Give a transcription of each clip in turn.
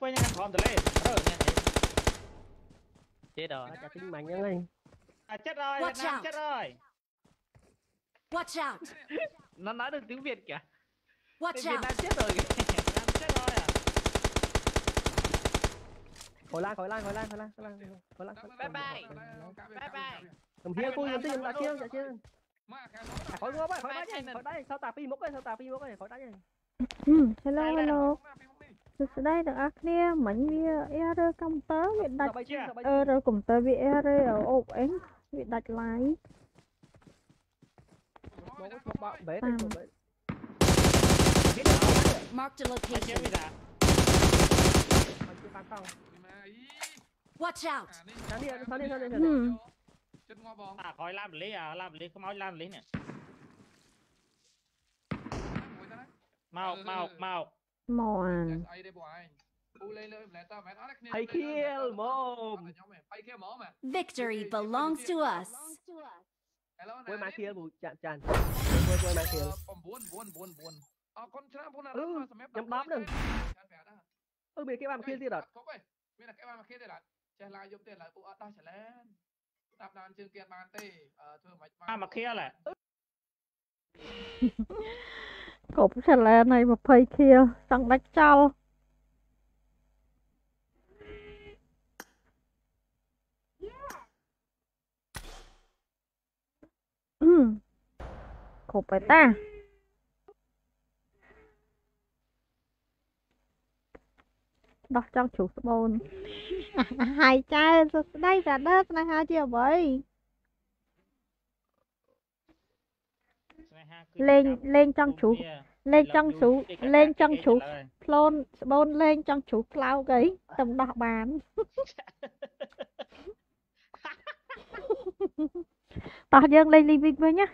quay nhanh còn tờ lên thế. Chết rồi. Chả tính mạnh nhanh lên à chết rồi Watch Việt out. chết rồi. Watch out! nó nói được tiếng việt kìa. Watch Việt out! nam chết rồi kìa. Việt Nam chết rồi à? Khỏi lan khỏi lan khỏi lan khỏi lan khỏi lan khỏi lan bye bye. Bye bye. Cầm hiên tôi cầm tiền đã kia đã kia. Khỏi ngó khỏi Bye đá bye, nha khỏi đá sao tạt pi mốc ấy sao tạt pi mốc ấy khỏi ម Hello Hello សួស្តីទាំងអស់គ្នាមិញវា error កុំព្យូទ័រវាដាច់ bay chim bay error កុំព្យូទ័រវា error អូបអីវាដាច់ live một bọ bể À. đi một bể Marked a anh chết location. bây giờ Thôi, chưa phá xong Watch out! sáng đi sáng đi sáng đi sáng đi ហឹម ចិត្តងាប់បង à khỏi làm lý à làm lý không nói làm lý nè មួយទៅណា mau mau mau មកអាន ស្អីទេពួកឯងពូលេងលើម្លែតមែនអត់គ្នា hay kill mồm ខ្ញុំហៃគៀហ្មង Moan. Victory belongs to us. Quay máy kia bù chạm chạm. Quay quay máy kia. Ừ, nhắm bám đừng. Ừ, mình cái bàn kia gì đó. Mình là cái bàn kia gì đó. Chè lại dùng tiền lại bộ ở đâu chả lên. Tạp đàn chương kiện bàn tê. Ờ, thưa máy. À, mà kia lại. គប់ឆាឡែនឲ្យ20ខៀលចង់ដាច់ចោលហឹមគប់ទៅតាដោះចង់ជ្រុះស្បូនហើយចៅសួស្ដីតាដើស្នេហាជាអ្វី លេងលេងចង់ជ្រុះលេងចង់ជ្រុះលេងចង់ជ្រុះផ្លូនស្បូនលេងចង់ជ្រុះក្លោកអីតែមិនដោះបាន តោះយើងលេងលីវិកវិញណា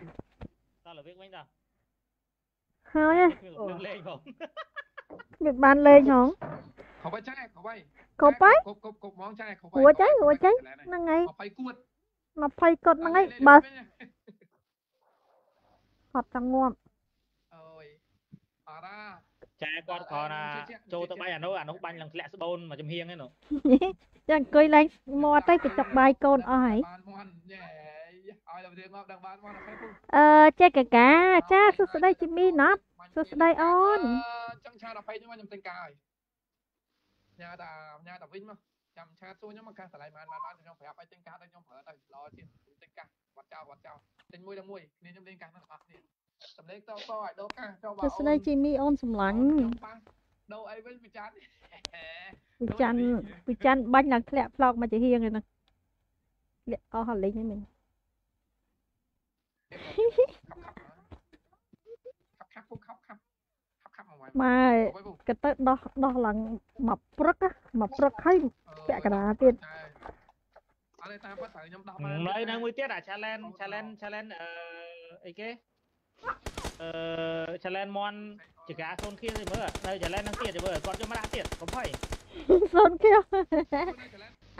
sao là viết bánh đâu ហើយ Viết lên không វាបានលេងហង ខប់ចែខប់ គប់ហើយ គប់ គាត់ចង់ងាប់អូយអរ៉ាចែគាត់គ្រាន់តែចូលទៅបាយអានោះអានោះបាញ់ឡើងធ្លាក់ស្បូនមកចំហៀងហ្នឹងចាអង្គុយឡើងមាត់ទៅកញ្ចប់បាយកូនអស់ហើយឲ្យដល់រឿងងាប់ដល់បានមកអឺចេះកកាចាសួស្ដីជីមីណត់សួស្ដីអូនចង់ឆា20ខ្ញុំមកខ្ញុំទិញកាហើយញ៉ាតាញ៉ាតាវិញមក ចាំឆាសួរខ្ញុំមកកាសតម្លៃបានបានបានខ្ញុំប្រាប់ឲ្យទិញការទៅខ្ញុំប្រើទៅល្អទៀតទិញកាសវត្តចោលវត្តចោលទិញមួយដល់មួយគ្នាខ្ញុំទិញកាសហ្នឹងអស់គ្នាសម្លេងតតឲ្យដូរកាសចូលបើសួស្ដីជីមីអូនសម្លាញ់ប៉ះដូរអីវិញពិចារវិចាន់វិចាន់បាញ់ឡើងធ្លាក់ផ្លោកមកជាហៀងហ្នឹងលាក់អស់ហើយលេងហ្នឹងមែន ម៉ែគេទៅដោះដោះឡើងមកព្រឹកមកព្រឹកហើយពាក់កណ្ដាលទៀតអត់ទេតាមបាត់ត្រូវខ្ញុំដោះបានហើយនៅមួយទៀតអា challenge challenge challenge អឺអីគេអឺ challenge មន់ចកាសូនខៀវទេមើលនៅ challenge ហ្នឹងទៀតទេមើលគាត់យកមកដាក់ទៀតកុំភ័យសូនខៀវ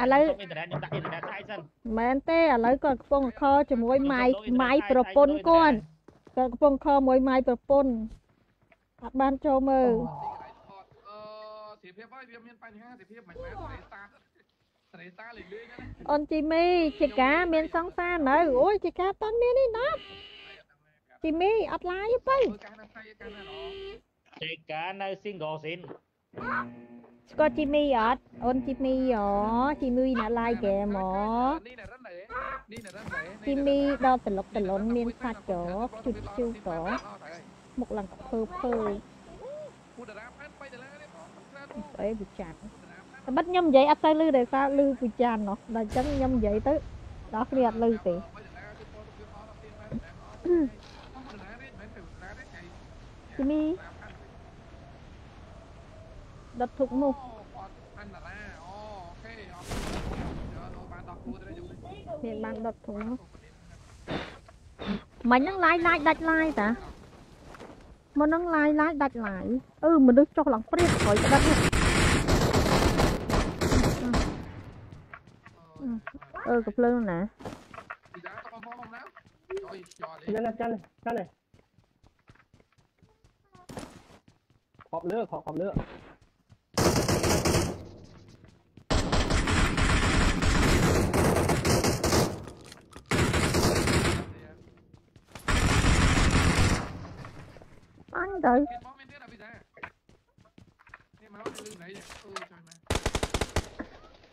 ឥឡូវអ៊ីនធឺណិតខ្ញុំដាក់អ៊ីនធឺណិតស្អែកសិនមែនទេឥឡូវគាត់កំពុងខជាមួយម៉ៃម៉ៃប្រពន្ធគាត់គាត់កំពុងខមួយម៉ៃប្រពន្ធ អត់បានចូលមើលអឺសេរីភាពហើយវាមានបញ្ហាសេរីភាពមិនមែនសេរីតាសេរីតាលេងលេងណាអូនជីមីជីកាមានសង្សារនៅអូយជីកាតន់មាននេះណាត់ជីមីអត់ឡាយទេកាសណាថៃកាសណាល្អ chỉ cả nơi single sin ស្គាល់ជីមីអត់អូនជីមីអូជីមីណាឡាយហ្គេមហ៎នេះណារ៉ាន់ដែរនេះណារ៉ាន់ដែរជីមីដល់ត្រឡប់ត្រឡន់មានសាច់ចខ្ជុះខ្ជុះក មុខឡើងភើភើគូតារាផែន3ដុល្លារនេះបងអីវិចារតែបិទខ្ញុំនិយាយអត់ទៅលឺដោយសារលឺវិចារណោះដល់អញ្ចឹងខ្ញុំនិយាយទៅដល់គ្នាអត់លឺទេទីនេះដុតធុកនោះមានបានដុតធុកនោះមិញហ្នឹងឡាយឡាយដាច់ឡាយតា មុននឹងឡាយឡាយដាច់ឡាយអឺមនុស្សចុះឡើងព្រាសក្រោយដាច់អឺកំភ្លើងណានេះណាចាន់ចាន់នេះខប់លើខប់ខប់លើ Có gì rồi.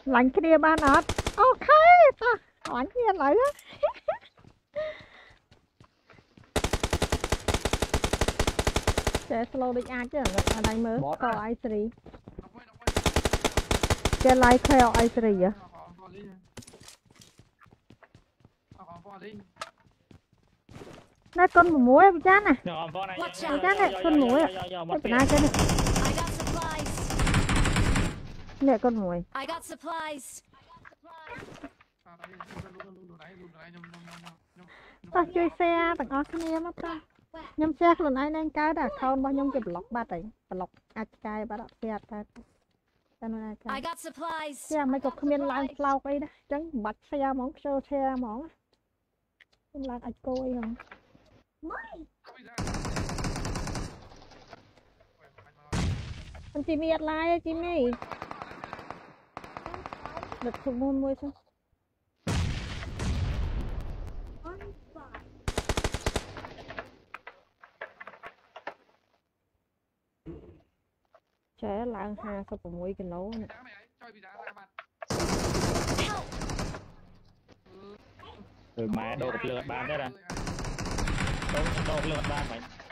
Lạnh cái đĩa ban ọt. Ok, ta. Lạnh kia lại đó. Sẽ slow đi ai chứ ở đây mới có à? ai sri. Chơi like theo ai sri vậy? Hãy subscribe cho kênh Ghiền Mì Gõ Để không bỏ lỡ những video hấp dẫn ណាកូន6វិចានណាវិចានណាកូន6បណ្ណាចេះនេះនេះកូន6 I got supplies តោះជួយ share ទាំងអស់គ្នាមកតោះខ្ញុំ share ខ្លួនឯងនឹងកើត account របស់ខ្ញុំគេ block បាត់ហើយ block អាចឆ្កាយបាត់អត់ស្អាតតែតែនោះអាច I got supplies តែមិនក៏គ្មានឡើងផ្លោកអីណាអញ្ចឹងបាត់ share ហ្មងខ្ជិល share ហ្មងខ្ញុំឡើងអាចគោអីហ្នឹង con chim yết lai chim này lật thuộc môn môi xong. Trời lạng hà sao còn mũi cái lấu nữa. Ừ, Mẹ đồ được lừa bạn đó ra ឡូនេះ ចាំមិនជួយអភិសាណាបាទ Help! Rồi má đồ đập lượt bàn đấy nè. Đồ đồ đập lượt bàn mày.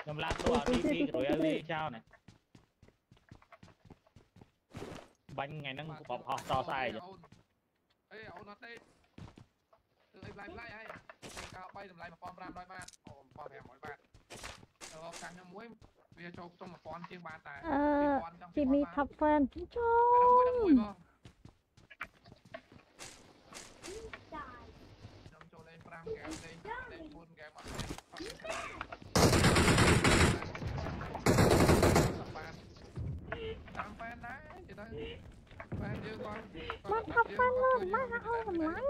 ខ្ញុំឡើងទៅទីទីក្រោយឲ្យចោលនេះបាញ់ថ្ងៃហ្នឹងបបហោះតស្អែក អេអូនអត់ទេគឺអីប្លាយប្លាយហើយកោ3តម្លៃ1500បាតអូ1500បាតទៅកាសខ្ញុំមួយ វាចូលខ្ទង់1000ជាងបានតែ2000ជីមីថាប់ហ្វែនចូលមួយបងចាំចូលលេង5ហ្គេមលេងលេង4ហ្គេមអត់បានតាមបែនដែរទៅបែនយើងគាត់មកថាប់ហ្វែនមកមកអូកម្លាំង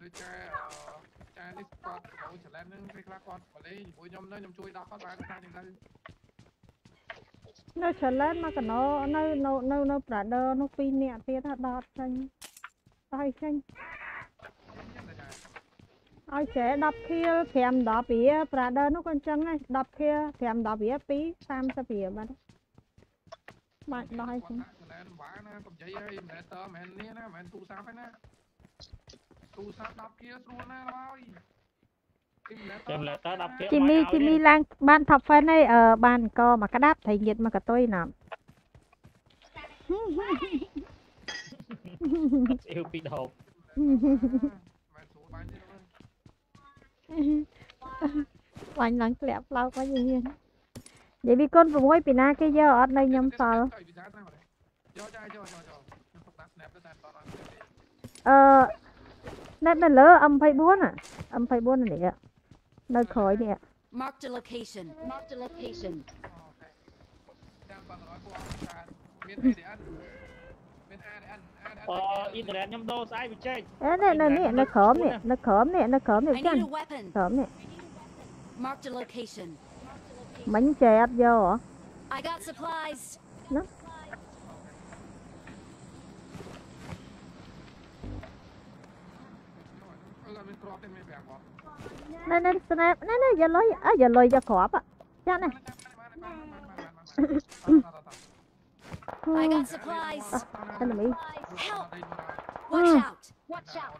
ដូចតែអឺ ចានេះគាត់ចូលឆលែននឹងពេលខ្លះគាត់បលេងជាមួយខ្ញុំទៅខ្ញុំជួយដល់គាត់បានថាយ៉ាងទៅនៅ challenge មកកណោនៅនៅនៅនៅ brother នោះ2នាក់ទៀតថាដកចេញហើយចេញឲ្យចែ10 kill 5 10វា brother នោះក៏អញ្ចឹងដែរ10 kill 5 10វា2 30វាបាត់បាច់ដោះឲ្យគាត់ខ្ញុំដាក់កលែនបាណាកំជ័យហើយមិនតើមិននេះណាមិនទូរស័ព្ទហ្នឹងណា ទូរស័ព្ទ10គៀស្រួលណាស់ហើយទីមិនខ្ញុំលើទៅ10ទៀតជីមីជីមីឡើងបាន top fan ហើយអឺបានកមកក្តាប់ត្រីងៀតមកកតុយណាំអ៊ីវពីដហមិនស្រួលបានទេបាញ់ឡើងធ្លាក់ផ្លោកមកយីនិយាយពីកូន6ពីណាគេយកអត់នៅខ្ញុំសល់យ កចាយកយកយកយកខ្ញុំទុកដាក់ snap ទៅតែតោះអត់ អឺណែតនៅលើ M24 ណា M24 នេះនៅក្រោយនេះ Marked a location. Marked a location. ចាំបងរយពួកអត់ចាមាន ADN មាន ADN ADN អឺអ៊ីនធឺណិតខ្ញុំដូរស្អែកវាចេញ អេនេះនៅនេះនៅក្រោមនេះនៅក្រោមនេះនៅក្រោមនេះ I ចឹង need a weapon. ក្រោមនេះ Marked a location. មិញចែអត់យកហ៎ I got supplies. អឺមានគ្រាប់ទេមាន5បង ណែ nè nè snap nè nè giờ lôi à giờ lôi giờ khó ạ cha này I got supplies. Ờ, Enemy. Help! Ừ. Watch out! Watch out!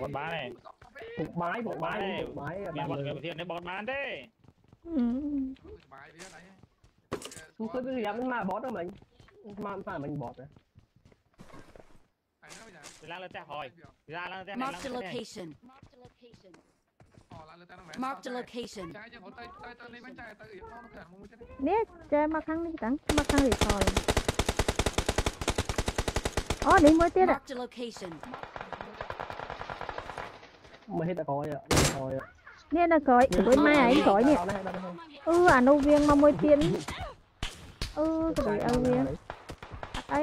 bọn bán này bột máy bột máy này bột máy bạn người đầu tiên đấy bọn bán đấy Ừ. Không có cái gì dám mà bót đâu mình Mà phải mình bót này Thì ra lên Mark the location. Mark the location. Nè, chơi mà khăn đi tặng Mà khăn đi thôi. Ồ, đi mới tiết à Mà hết đã coi rồi, coi rồi នេះនៅក្រោយដូចម៉ែឯងក្រោយនេះអឺអានោះវៀងមកមួយទៀតអឺក្ដីឲ្យវៀងអី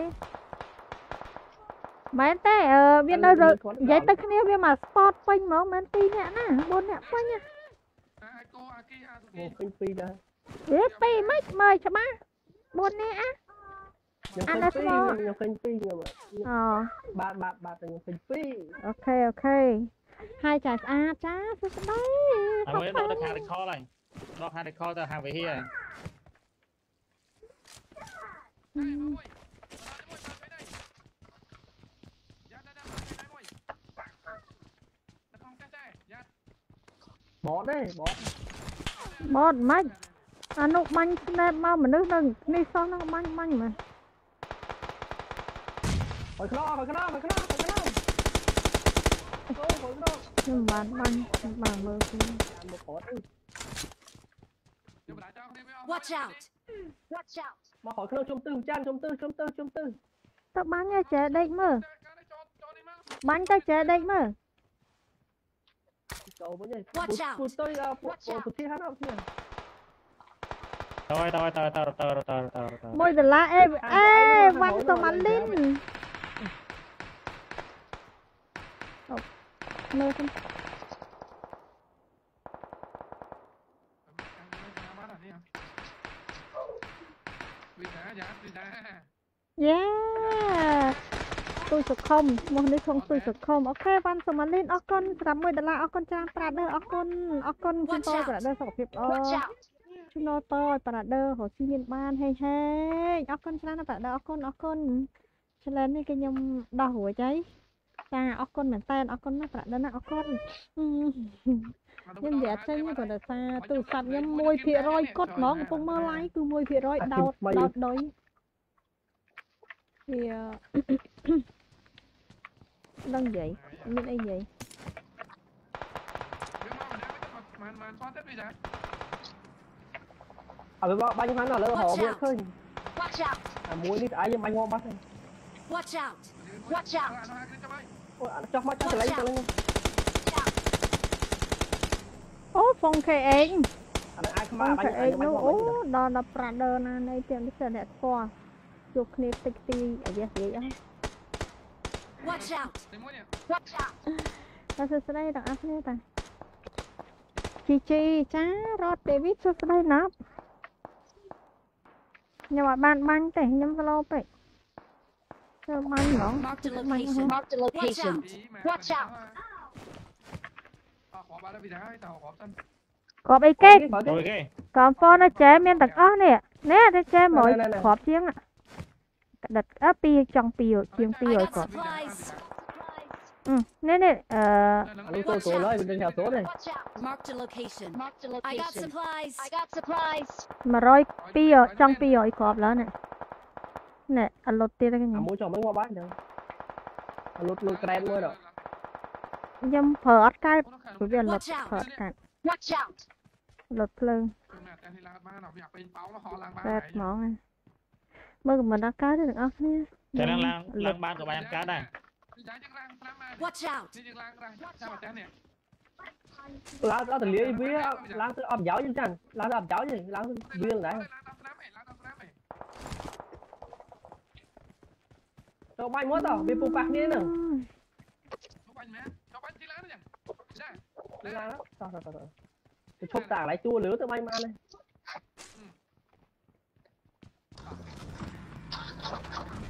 មែនទេអឺវានៅនិយាយទៅគ្នាវាមក spot ពេញហ្មងមែន2នាក់ណា4នាក់ពេញណាអាចគោអាគីអាសុគីពេញ2ដែរអេ2មិនមើលច្បាស់4នាក់អាអានេះខ្ញុំខ្ញុំឃើញ2ខ្ញុំអូបាទបាទបាទខ្ញុំឃើញ2អូខេអូខេ ហើយចាស្អាតចាសួស្ដីអើយដល់ដល់ខាង recall ហើយដល់ខាង recall ទៅខាងវិហារហើយបតទេបតបតមិនអានោះបាញ់ស្នេបមកមនុស្សនឹងនេះសោះនឹងបាញ់បាញ់មែនអើយខ្លោអើយខ្លោអើយខ្លោ nhưng mà băng mà mơ Watch out! Watch out! Mà hỏi kêu trong tư chan trong tư trong tư trong tư. Tao bắn ngay chế định mà. Bắn cái chế định mà. Watch out! Tôi tôi hát không chưa? Tôi tôi tôi tôi tôi tôi tôi. Môi the la em. Ê, bắn tao bắn lên. លារអេអេវ៉ាន់សូម៉ាលីនអូមើលខ្ញុំវីសាយ៉ាវីសាយេទូសុខុមឈ្មោះនេះក្នុងទូសុខុមអូខេវ៉ាន់សូម៉ាលីនអរគុណសម្រាប់មួយដុល្លារអរគុណច្រើនប្រាដឺអរគុណអរគុណជូនតលប្រាដឺសុខភាពល្អ Watch out! ជូនតលប្រាដឺរកស៊ីមានបានហេងហេងអរគុណច្រើនណាស់ប្រាដឺអរគុណអរគុណឆ្លែននេះគឺខ្ញុំដោះរួចហើយ ចាអរគុណមែនតើអរគុណណាស់ប្រាដឺណាអរគុណអឺ ខ្ញុំនិយាយអត់ចេញទេព្រោះដោយសារទូរស័ព្ទខ្ញុំ1%គាត់ហ្មងកំពុងមើល live គឺ1%ដោតដោតដុយវា ដឹងនិយាយមានអីនិយាយ វាមកមិនមិនស្គាល់ទេវីសា ở bên bánh hắn ở lỡ họ Watch biết out. khơi Watch out! à muối đi ai nhưng bánh ngon bắt này Watch out! Watch out! អានោះគេចាំឲ្យ Ôi, ăn cho mắt cho lấy cho lấy អូហ្វុងខេអេង anh ai ហ្វុ không ង mà ខេ bánh អេង bánh នោះ ngon អូ bánh ដល់ដល់ប្រាដឺណានៃទៀតនេះគឺអ្នកស្គាល់ជួបគ្នាតិចទីអាយ៉ានិយាយអស់ Watch out! តែមួយនេះ Watch out! តែសួស្ដីទាំងអស់គ្នាតាជីជីចារត់ទេវីសួស្ដីណាប់ខ្ញុំអត់បានបាញ់ទេខ្ញុំស្លូពេក Mark the location. Mark the location. Watch out. có bị cái còn phone nó chế miên đặc ớt nè. Nè nó chế mỗi khóp chiếng ạ đặt ớt pi trong pi ở chiếng pi ở cọp ừ nè nè ờ. Lấy tôi số lấy bên nhà số này mà rồi pi ở trong pi ở cọp lớn này. ណែអត់លុតទៀតទេខ្ញុំអាមួយចុះមិនងាប់បានចឹងអត់លុតលុតក្រែនមួយដល់ខ្ញុំប្រើអត់កើតព្រោះវាលុតប្រើអត់កើតលុតភ្លើងកើតហ្មងមើលខមមិនអត់កើតទេអ្នកនរគ្នាតែឡើងឡើងបានក៏បានកើតដែរ Watch out ឡើងទៅលាយវាឡើងទៅអត់ប្រយោជន៍ចឹងឡើងទៅអត់ប្រយោជន៍ឡើងវាដែរ cho bánh muối tao vì phụ bạc như thế nào ចូលបាញ់មែនចូលបាញ់ទីឡើងនេះចា Đi ra đó sao sao sao sao Tôi chụp tả lại chua lứa từ bánh mà này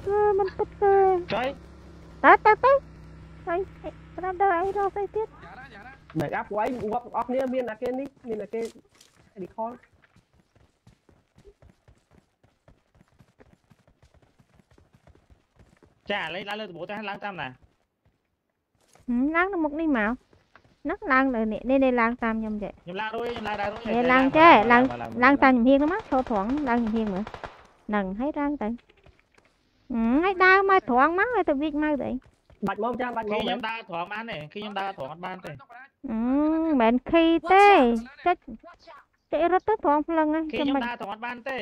អឺមិនពិតទេ ចុយ តើតើទៅហើយប្រាប់ដល់អីរកស្អីទៀត យ៉ាណាយ៉ាណា để áp quay ngọc óc nia miên là cái ní miên là cái đi con ចាឥឡូវឡើងលើដំបូងទៅឡើងតាមណា ហឹមឡើងទៅមុខនេះមកហ្នឹងឡើងលើនេះនេះនេះឡើងតាមខ្ញុំចេះ ខ្ញុំឡើងរួយខ្ញុំឡើងដែររួយ នេះឡើងចេះឡើងឡើងតាមជំហៀងហ្នឹងមកចូលត្រង់ឡើងជំហៀងមើលហ្នឹងហើយឡើងទៅហឹមហើយដើរមកត្រង់មកហើយទៅវិចមកទៅអី bạch mông cha bạch គេ mông ខ្ញុំ đấy ដើរត្រង់បានទេគឺខ្ញុំដើរត្រង់អត់បានទេ អឺមិនមែនខីទេចុចចុចរត់ទៅត្រង់ភ្លឹងហ្នឹង គឺ ចាំ ខ្ញុំ មិន ដើរត្រង់អត់បានទេ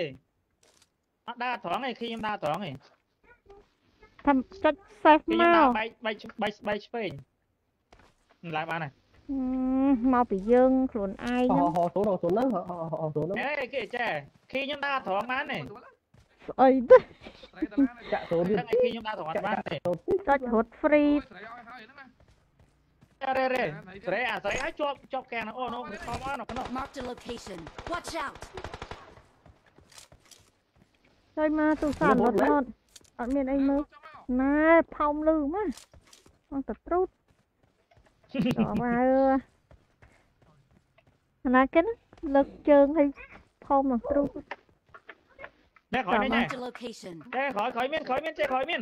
អត់ដើរត្រង់ទេគឺខ្ញុំដើរត្រង់ទេ ថាចុច save គឺមខ្ញុំដើរកបែកបែកបែកបែកឆ្វេងឡើងបានហើយហឹមមកពីយើងខ្លួនឯងហ្នឹង họ họ số đầu số nấng họ họ họ số nấng អេគេចេះគឺខ្ញុំដើរត្រង់បានទេស្អីទេស្រីតឡានចាក់ចូលវាហ្នឹងឯងខ្ញុំដើរត្រង់បានទេចុចរត់ free ស្រីឲ្យហើយហ្នឹងណារ៉េរ៉េស្រីអាស្រីឲ្យជាប់ជាប់កាំងអូនោះខំមកនោះ Marked a location. Watch out! ចុយមកទូរស័ព្ទរត់រត់អត់មានអីមើល ណែផោមលឺមកអត់ទៅត្រូតចូលមកអើអាណាកិនលើកជើងឲ្យផោមនឹងត្រូតនេះក្រោយនេះ Marked a location. ចេក្រោយក្រោយមានក្រោយមានចេក្រោយមាន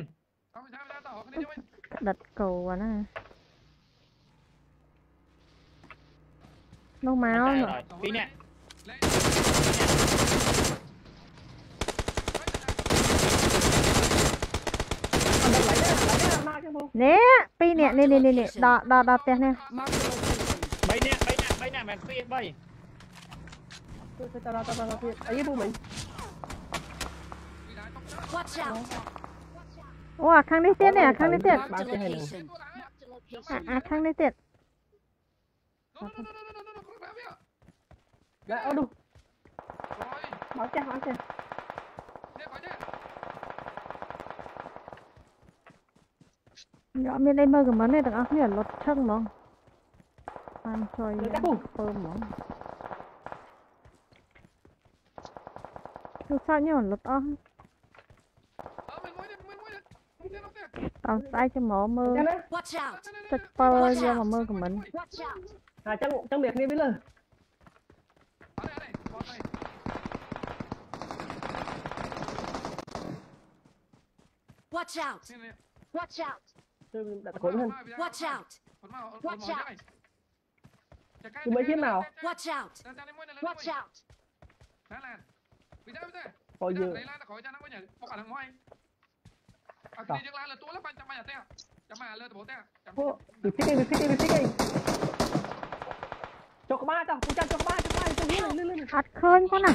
អត់ចាំតាមតោះគ្នាវិញដិតគោអាណានោះមកពីរនា เนี่ยปีเนี่ยเนี่ยเนี่ยเนี่ยดาดาดาเตียเนี่ยไปเนี่ยไปเนี่ยไปเนี่ยแมนซีใบตาลาตาลาพี่ไอ้บูมันว้าครั้งนี้เจ็ดเนี่ยครั้งที่เจ็ดอะครั้งนี้เจ็ดแล้วเอาดูหมอเจ้าหมอเจ้า nhỏ miền đây mơ cái món này tặng ác nhỉ lột chân nó ăn chơi phơm nó Thực sao nhỉ? Lột ong tao tay cho mỏ mơ. Chắc bơ ra mà mơ của mình. À chắc trong biệt đi biết rồi. Watch out! Watch out! Tôi đặt khốn hơn. Watch out. Watch out. Từ mấy chiếc nào? Watch out. Watch out. Đó là. Bây giờ bây giờ. Khỏi giờ. Lấy lan là khỏi cho nó có nhỉ. Có khả năng ngoài. À cái này là tôi lắp anh chẳng mà nhà tè. Chẳng mà lên bố tè. Ô, được thích đi, được thích đi, được thích đi. Cho các bạn tao, cũng chặt cho các bạn, cho các bạn, cho lên lên lên. Hạt khơi con à.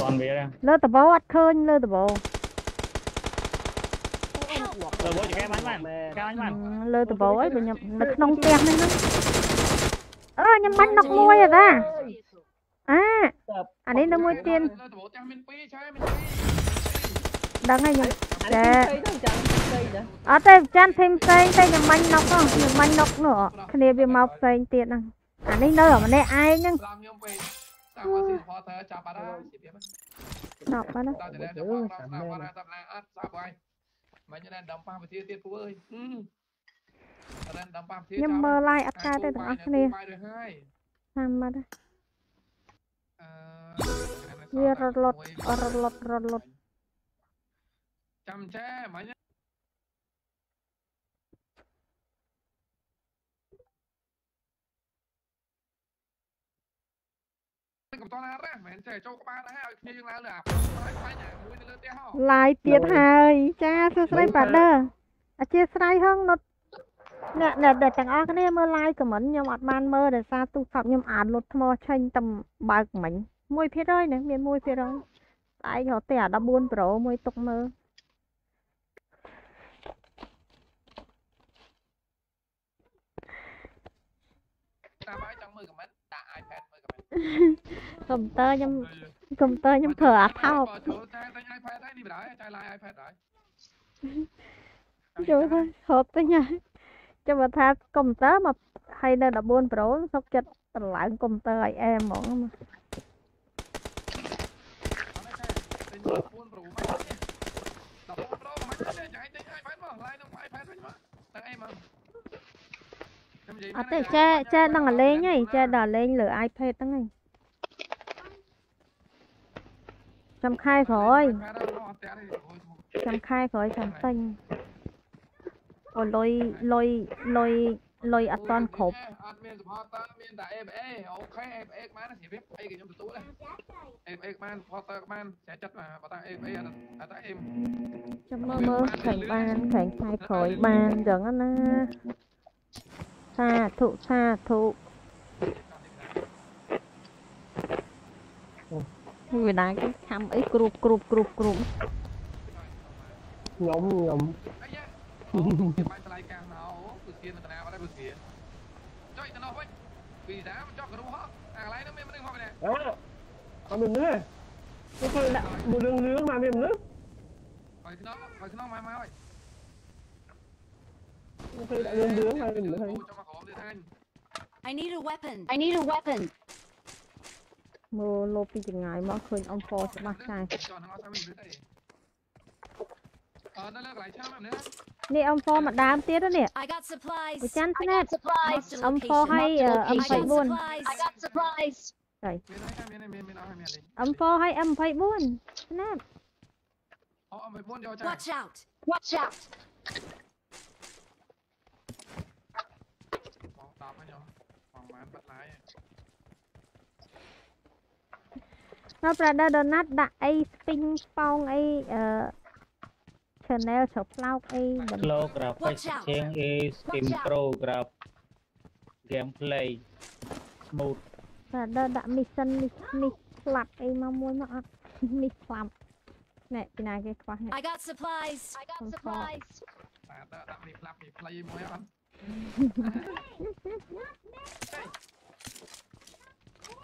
Toàn về đây. Lơ tờ bố hạt khơi, lơ tờ bố. លើមួយចង្កេះបាញ់បានចង្កេះបាញ់បានលើដបោហើយបើខ្ញុំនៅក្នុងផ្ទះហ្នឹងអឺខ្ញុំបាញ់ដល់មួយអត់ដែរអាអានេះដល់មួយទៀតដឹងហើយខ្ញុំតែអត់ទេចាន់ភីមផ្សេងតែខ្ញុំបាញ់ដល់ផងខ្ញុំបាញ់ដល់នោះគ្នាវាមកផ្សេងទៀតហ្នឹងអានេះនៅម្នាក់ឯងហ្នឹងតាមស៊ីផតទៅចាប់បាត់ហើយដល់បាត់ហើយដល់តែដល់បាត់ហើយអត់ចាប់ហើយ vậy mày như này đầm pa một chia tiền phú ơi tao đang đầm pa một chia ខ្ញុំមើល live អត់កើតទេទាំងអស់គ្នាបាយ rồi hai តាមមកទេអឺវារត់លត់រត់លត់រត់លត់ចាំចែមិញ កំតឡារ៉ាមែនចេះចូលក្បាលដែរឲ្យគ្នាយើងឡើងលើអាហើយបាញ់មួយនៅលើផ្ទះហ៎ live ទៀតហើយចាសួស្ដីប៉ាដឺអធិស្ឋានហងនុតអ្នកអ្នកដែលទាំងអស់គ្នាមើល live ខមមិនខ្ញុំអត់បានមើលដោយសារទូរស័ព្ទខ្ញុំអានលុតថ្មឆេញតែបើកមិញ1%ហ្នឹងមាន1%ស្អែករហូតតែអា14 Pro មួយទុកមើល តាមហើយចង់មើលខមមិនដាក់ iPad មើលខមមិន កុំព្យូទ័រខ្ញុំកុំព្យូទ័រខ្ញុំប្រើអាថោកចូលតែតែ iPad ហើយនេះបណ្ដោយចែ live iPad ហើយចូលទៅហូបទៅញ៉ាចាំបើថាកុំព្យូទ័រមកហើយនៅ14 Pro សុកចិត្តតម្លើងកុំព្យូទ័រឲ្យអែហ្មងអត់ទេតែ14 Pro មក14 Pro មកចេះចែតែ iPad មក live នឹង iPad វិញមកតែអីមក à thế che che đang ở lên nhỉ? Che đã lên lửa ipad tăng này. Chăm khai khỏi, chăm khai khỏi chăm tinh ôi lôi lôi lôi lôi ở toàn khổ chăm mơ mơ khảnh ban khảnh khai khỏi ban giống giờ na sa thụ sa thụ វាដែរគេខំអីគ្រូបគ្រូបគ្រូបគ្រូបញុំញុំអីយ៉ាបានថ្លៃកាសណោគឺទានតនាបាត់ហើយគឺចុយទៅនោះវិញពីសាមកចុះគ្រូហោះអាកន្លែងនោះមានមនុស្សហោះម្នាក់អើអត់មានមនុស្សទេគឺដាក់មួយលឿងលឿងមកមានមនុស្សហើយខ្នងហើយខ្នងមកមកហើយគឺដាក់លឿងលឿងហើយមានមនុស្សហើយ I need a weapon. I need a weapon. Mà lộp đi chừng ngại mà khuyên ông phò sẽ phò thế Watch out. Watch out. នៅប្រដៅដូណាត់ដាក់អីស្ពីងប៉ោងអីអឺ channel ជ្រោផ្លោកអីដំ Slow graphics Watch out. change is Watch out. improve graph gameplay smooth ប្រដៅដាក់ mission នេះនេះស្លាប់អីមកមួយមកអត់នេះស្លាប់ណែពីណាគេខ្វះនេះ I got supplies. I got Không có. supplies. បាទដាក់នេះផ្លាប់នេះផ្លៃមួយអត់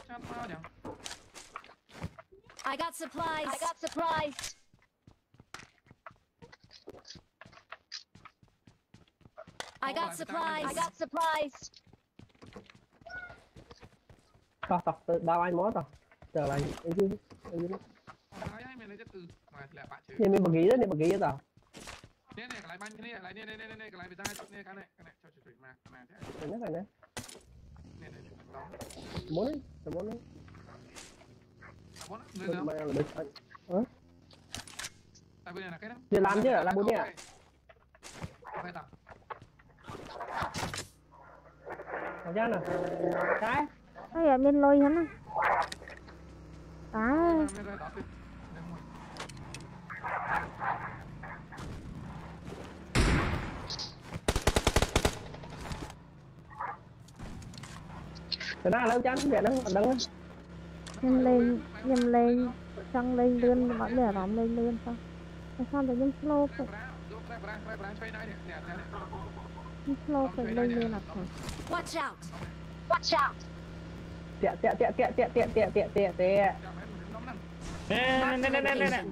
ចាំមកយ៉ាង I got supplies. I got supplies. I got supplies. I got supplies. Tao tao đau anh mót rồi. Chờ lại anh chứ. Anh chứ. Nhìn mình bật nghĩ đó, nhìn bật nghĩ đó tao. เนี่ยเนี่ยอะไรบ้านเนี่ยอะไรเนี่ยเนี่ยเนี่ยเนี่ยอะไรไปได้เนี่ยกันเนี่ยกันเนี่ยชอบจุดมาขนาดนี้เนี่ยเนี่ยเนี่ยน้องสมมุติสมมุติ đi làm chứ, làm bốn nhỉ? Quay tặng. Còn. Cái. Ai ở bên lôi hắn à. Cái. Cái đó là lâu chán, cái đó là nhầm lên nhầm lên xong lên lên bọn lửa làm lên lên sao? Sao xong rồi nhưng slow rồi nhưng slow rồi lên lên là thôi watch out. Watch out. Tẹo tẹo tẹo tẹo tẹo tẹo tẹo tẹo tẹo tẹo. Nè nè nè nè nè nè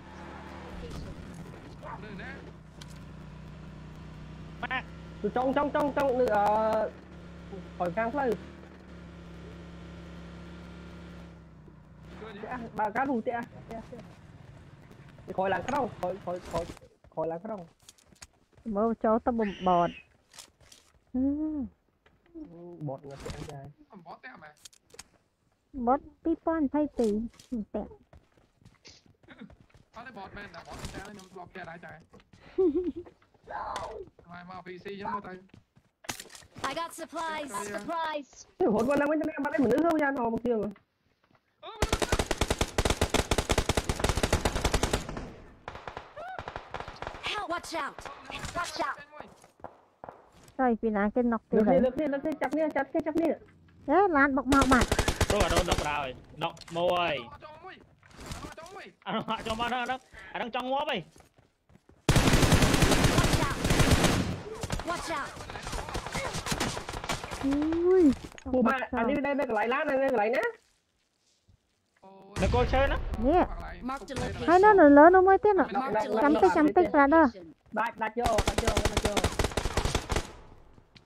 trong trong trong trong nữa. Khỏi càng thôi. baru tiak. khỏi làng đâu khỏi khỏi khỏi khỏi làng đâu Mơ cháu tao bầm bọt. Ừ. Bọt là tiak dài. Bọt tiak mà. Bọt pipon thay tỷ mày mau PC cho nó ចឹងមកទៅ I got supplies supplies ហត់មកឡើងវិញតែអត់បានមនុស្សហ្នឹងយ៉ាងហោមកជើង Watch out. Watch out. ใช่ปีนาเก็นนอกตีเล Lực ย này, lực này, lực này, chặt nè, chặt kia, chặt nè. เอ๊ะร้านบอกมาบัด tôi là đôn độc rồi độc mồi à, cho mà nó nó à, đang trong ngó vậy Watch out. Watch out. อุ้ย Cụ bà, à đi đây, đây cái lái lát này, đây cái lái nè. Yeah. Hai nó nó lớn nó mới tiếc nè, chấm tích chấm tích là đó. Đặt đặt vô, đặt vô, đặt vô.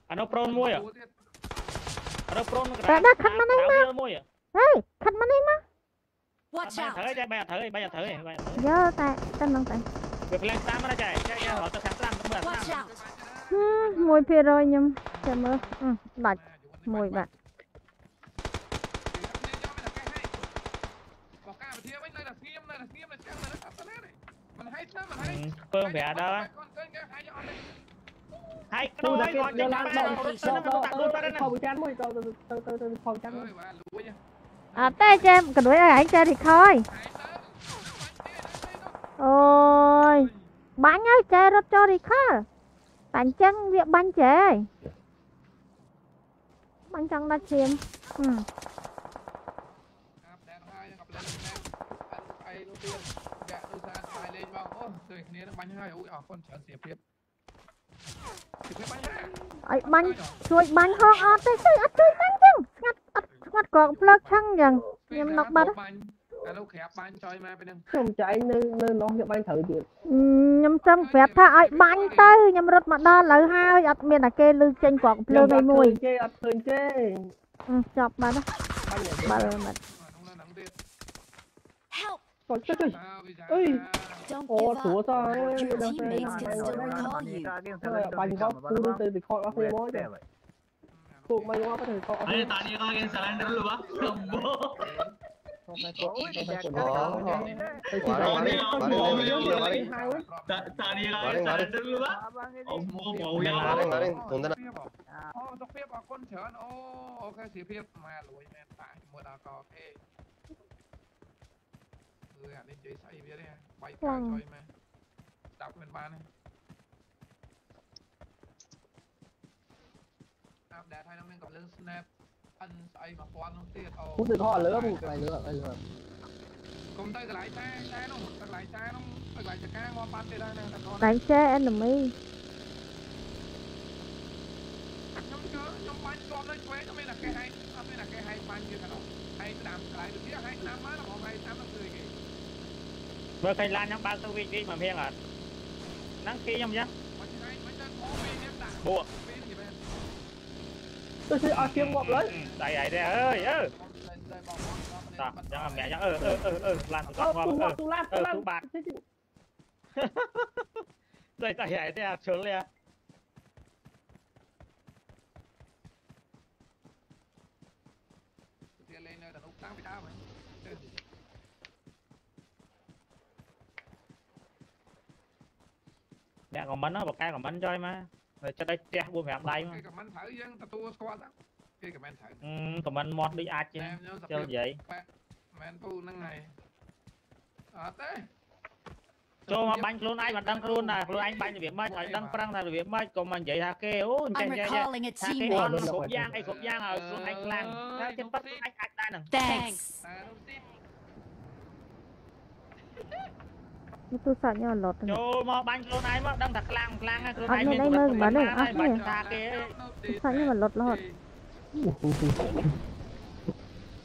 À, nó prone mua à? anh à, nó prone cái. Đặt đặt khăn mà này mà. Hey, khăn mà này mà. Watch out. Thử đi, bây giờ thử đi, bây giờ thử đi, bây giờ tại tân đang tại. Việc lên mà ra chạy, chạy ra họ tới khám răng cũng được. Watch out. Mùi phía rồi nhưng chờ mưa. Ừ, đặt mùi bạn. ពើប្រាដល់ហើយខ្លួនតែគាត់យកឡានដល់ដល់ដល់ដល់ដល់ផលវិចានមួយទៅទៅទៅទៅផលវិចានអត់ទេចាំកណ្ដួយឲ្យឯងចេះរីខយអូយបាញ់ហើយចេះរត់ចូលរីខលតែអញ្ចឹងវាបាញ់ចេះបាញ់ចង់ដាច់ឈាមហឹម លេងមកអូដូចគ្នានឹងបាញ់ហើយអូយអរគុណច្រើនសៀព្រៀបសៀព្រៀបបាញ់ហើយឲ្យបាញ់ជួយបាញ់ហងអត់ទេជួយអត់ជួយបាញ់ចឹងស្ងាត់អត់ស្ងាត់កកផ្លើកឆឹងចឹងខ្ញុំនឹកបាត់បាញ់តែលោកក្រាបបាញ់ចុយមកពេលហ្នឹងខ្ញុំចៃនៅនៅនោះខ្ញុំបាញ់ត្រូវទៀតអឺខ្ញុំចង់ប្រាប់ថាឲ្យបាញ់ទៅខ្ញុំរត់មកដល់ឥឡូវហើយអត់មានតែគេលឺចេញក្រកភ្លើងឯមួយគេអត់ឃើញទេអឺចប់បាត់ណាបាញ់បាត់បាត់ក្នុងនោះហ្នឹងទៀត ก่อนจะเฮ้ยเอ้ยโอ้ give ถู up. เอ้ยเดินไปไหนไปถึงเขาคือดูเตะติดคอแล้วคือโม้เด็กถูกมาว่าไปถึงเขาเอา అరే తానిగా ఏం సిలిండర్ వా అబ్బో ไปที่ไหนไปที่ไหน తానిగా ఏం సిలిండర్ వా అమ్మో మౌయా Maring, maring. Punta na. อ๋อต้องเพียบเอาก้นเฉินโอ้โอเคสิเพียบมาลุยแม่ตายหมดอาก็เพ่ គឺអានេះនិយាយស្អីវាទេបាយកាចុយមកស្ដាប់មិនបានទេអាប់ដេតហើយនឹងមានកំលឹង snap អិនស្អី1000នោះទៀតអូ ពួកទៅខកលើពួកកន្លែងលើកន្លែងលើ កុំទៅកន្លែងតែតែនោះទៅកន្លែងតែនោះទៅកន្លែងចកាមកបាត់ទៀតហើយណាតែគាត់ đánh che enemy ខ្ញុំជឿខ្ញុំបាញ់ជាប់នៅឆ្វេងអត់មានតែគេហែកអត់មានតែគេហែកបាញ់ទៀតតែនោះហែកតាមកន្លែងទៅទៀតហែកតាមមកមកហែកតាមនោះគឺគេ មើលឃើញឡានខ្ញុំបើកទៅវិញវិញមកភៀងអត់ហ្នឹងគេខ្ញុំចឹង មិនហែកមិនទៅមកវិញនេះដាក់ បួក ពេលនេះមែន ទៅជិះ Vừa khai lan nhóm 3 sâu vị đi mà miền à? Nắng kia nhầm nhá? Bộ Tôi sẽ ở kiếm ngọc lấy. Đại đại đại ơi ơ ta chẳng làm mẹ chẳng ơ ơ ơ ơ Lan tụi con ngọc ơ. Ờ tụi bạc Đại đại đại à, trốn lên à អ្នកខមមិនបកកែខមមិនចុយមកចិត្តឲ្យផ្ទះ4 5ដៃមក គេខមមិនត្រូវយើងទទួលស្គាល់ហ្នឹងគេខមមិនត្រូវ ខមមិនមាត់ដូចអាចចឹង តែខ្ញុំស ចូល ភាព និយាយ មែនពូហ្នឹងហើយអត់ទេ ចូលមកបាញ់ខ្លួនឯងមិនដឹងខ្លួនណាខ្លួនឯងបាញ់របៀបម៉េចឲ្យដឹងប្រឹងថារបៀបម៉េចកុំមកនិយាយថាគេអូអញ្ចឹង I'm ចេះចេះ recalling a ថាគេអ teammate. ត់គ្រប់យ៉ាងអីគ្រប់យ៉ាងឲ្យខ្លួនឯងខ្លាំងតែចិត្តប៉ិតខ្លួនឯងអាចដែរហ្នឹង Thanks. ទូរស័ព្ទខ្ញុំអត់លត់ទេ ចូលមកបាញ់ខ្លួនឯងមកដឹងថាខ្លាំងខ្លាំងហើយខ្លួន អត់ ឯង មានអីមើលមិនដឹងអត់ទេ បាញ់ថាគេ ទូរស័ព្ទខ្ញុំអត់លត់រហូត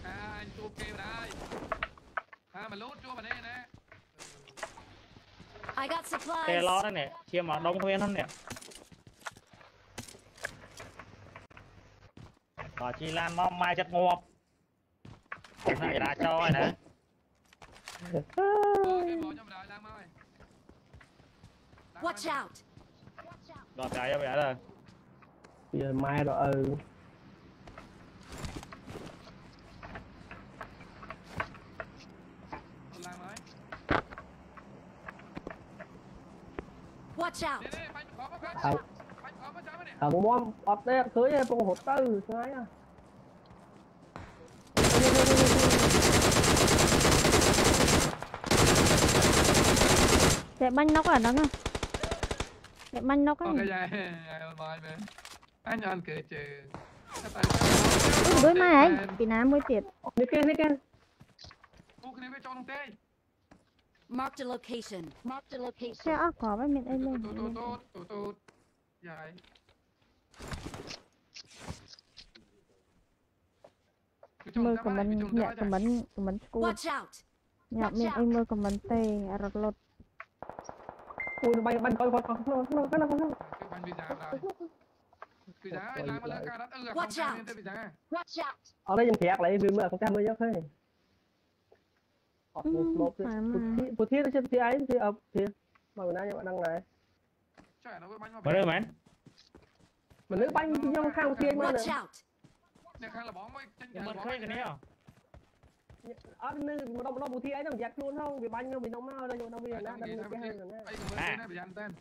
អាអញជួបគេមិនដែរហាមកលូតជួបអានេះណា I got គេ supplies. ឡតហ្នឹងនេះឈាមមកដុំគ្នាហ្នឹងនេះបើជីឡានមកម៉ែចិត្តងាប់ណាចរាចរណ៍ហើយណា Watch out. Đọt cái cho mẹ rồi. Bây giờ mai rồi ừ. Watch out. Thằng Thằng bom ọt đây cưới bông hột tư cái à. Để banh nóc ở đó nè. Mannok kan. Oke ya, bye bye. Anjan kece. Ủa bữa mai ấy, chị nám mới tiệt. Đi kia, đi kia. Ủa cái này cho nó tê. Mark the location. Mark the location. Xe ác quả với mình em lên. Tốt tốt tốt tốt tốt. Dài. Mơ comment, nhạc comment, comment school. Nhạc mình em mơ comment tê, rọt lột. Ui nó bay nó bay coi con con con con con con. Bắn bị giá rồi. Bị giá ai làm mà lỡ cả đất ư à. Watch out. Watch out. Ở đây nhìn thiệt lại vì mà không tham với giấc thôi. Họ một một một thiết trên phía ấy thì ập thì mà mình đang như bạn đang này. Trời nó bắn mà. Bắn được mày. Mình nữ banh nhau khang kia mà. Watch out. Này khang là bóng mấy. Bật khơi cái này à? Ờ, ớt nó nó nó bù thi ấy nó giặt luôn không? Vì banh không? Vì nóng nó đây rồi nó bây giờ nó đâm cái hơi rồi nè. bị à. ăn tên?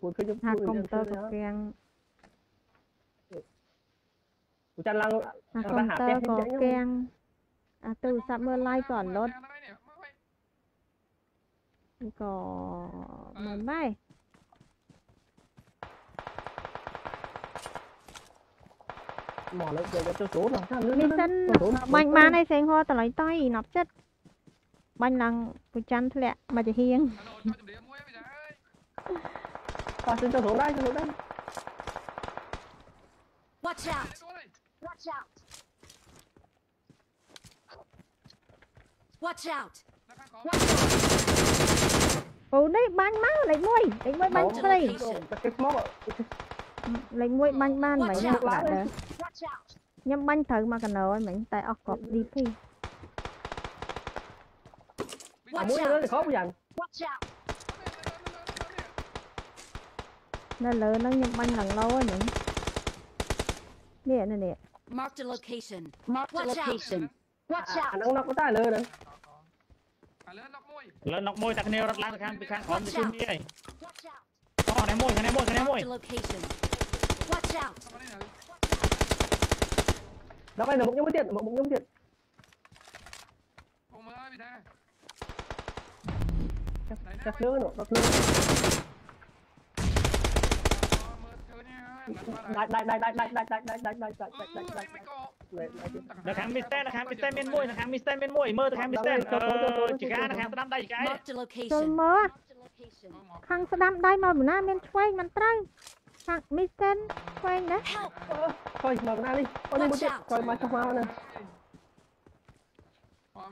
Của cái nhóm ha công tơ cục keng. Của chân lăng ha công tơ có keng. À từ sắp mơ lai còn lốt. có mày bay នេះសិនបាញ់បានហើយសេងហោតឡៃតៃណប់ចិត្តបាញ់ឡើងប្រច័នធ្លាក់មកចាហៀងប៉ះទៅចូលចូលដែរចូលដែរ Watch out Watch out Watch out អូនេះបាញ់មកលេខ1លេខ1បាញ់ឆ្លៃ location. តែគេស្មោក លេខ1បាញ់បានមិញ Watch ណា out. បាទ Watch out! ខ្ញុំបាញ់ត្រូវមកកណោហ្នឹងមិញតែអស់គ្រាប់ DP អា Watch មួយលើ out! ខោប្រយ៉ាង Watch out! នៅលើហ្នឹងខ្ញុំបាញ់ឡើងលោហ្នឹងមិញនេះនេះនេះ Marked a location. Marked a location. Watch អា out! ហ្នឹងនៅតែលើហ្នឹង ឥឡូវnokមួយ លើnokមួយតែគ្នារត់ឡើងទៅខាងពីខាងក្រោមទៅជុំនេះហើយ Watch out! អូខាងនេះមួយខាងនេះមួយខាងនេះមួយ Marked a location. ដល់ហើយនៅមុខខ្ញុំទៀតមុខខ្ញុំទៀតពុំមើលពីថាចាស់ភ្លើងនោះដល់ភ្លើងមើលឃើញហើយដាច់ដាច់ដាច់ដាច់ដាច់ដាច់ដាច់ដាច់ដាច់ដាច់ដាច់ដាច់ដាច់ដាច់មិនក៏នៅខាងមីស្ទែនៅខាងមីស្ទែមានមួយនៅខាងមីស្ទែមានមួយមើលទៅខាងមីស្ទែអឺជាការនៅខាងស្ដាំដៃជាការ Marked a ចូល location. មើល Marked a location. ខាងស្ដាំដៃមកពីណាមានឆ្វេងមិនត្រូវ Thằng Mitten, quay đã ờ, Thôi, mở con A đi Con đi một chuyện, thôi mà chọc mau nè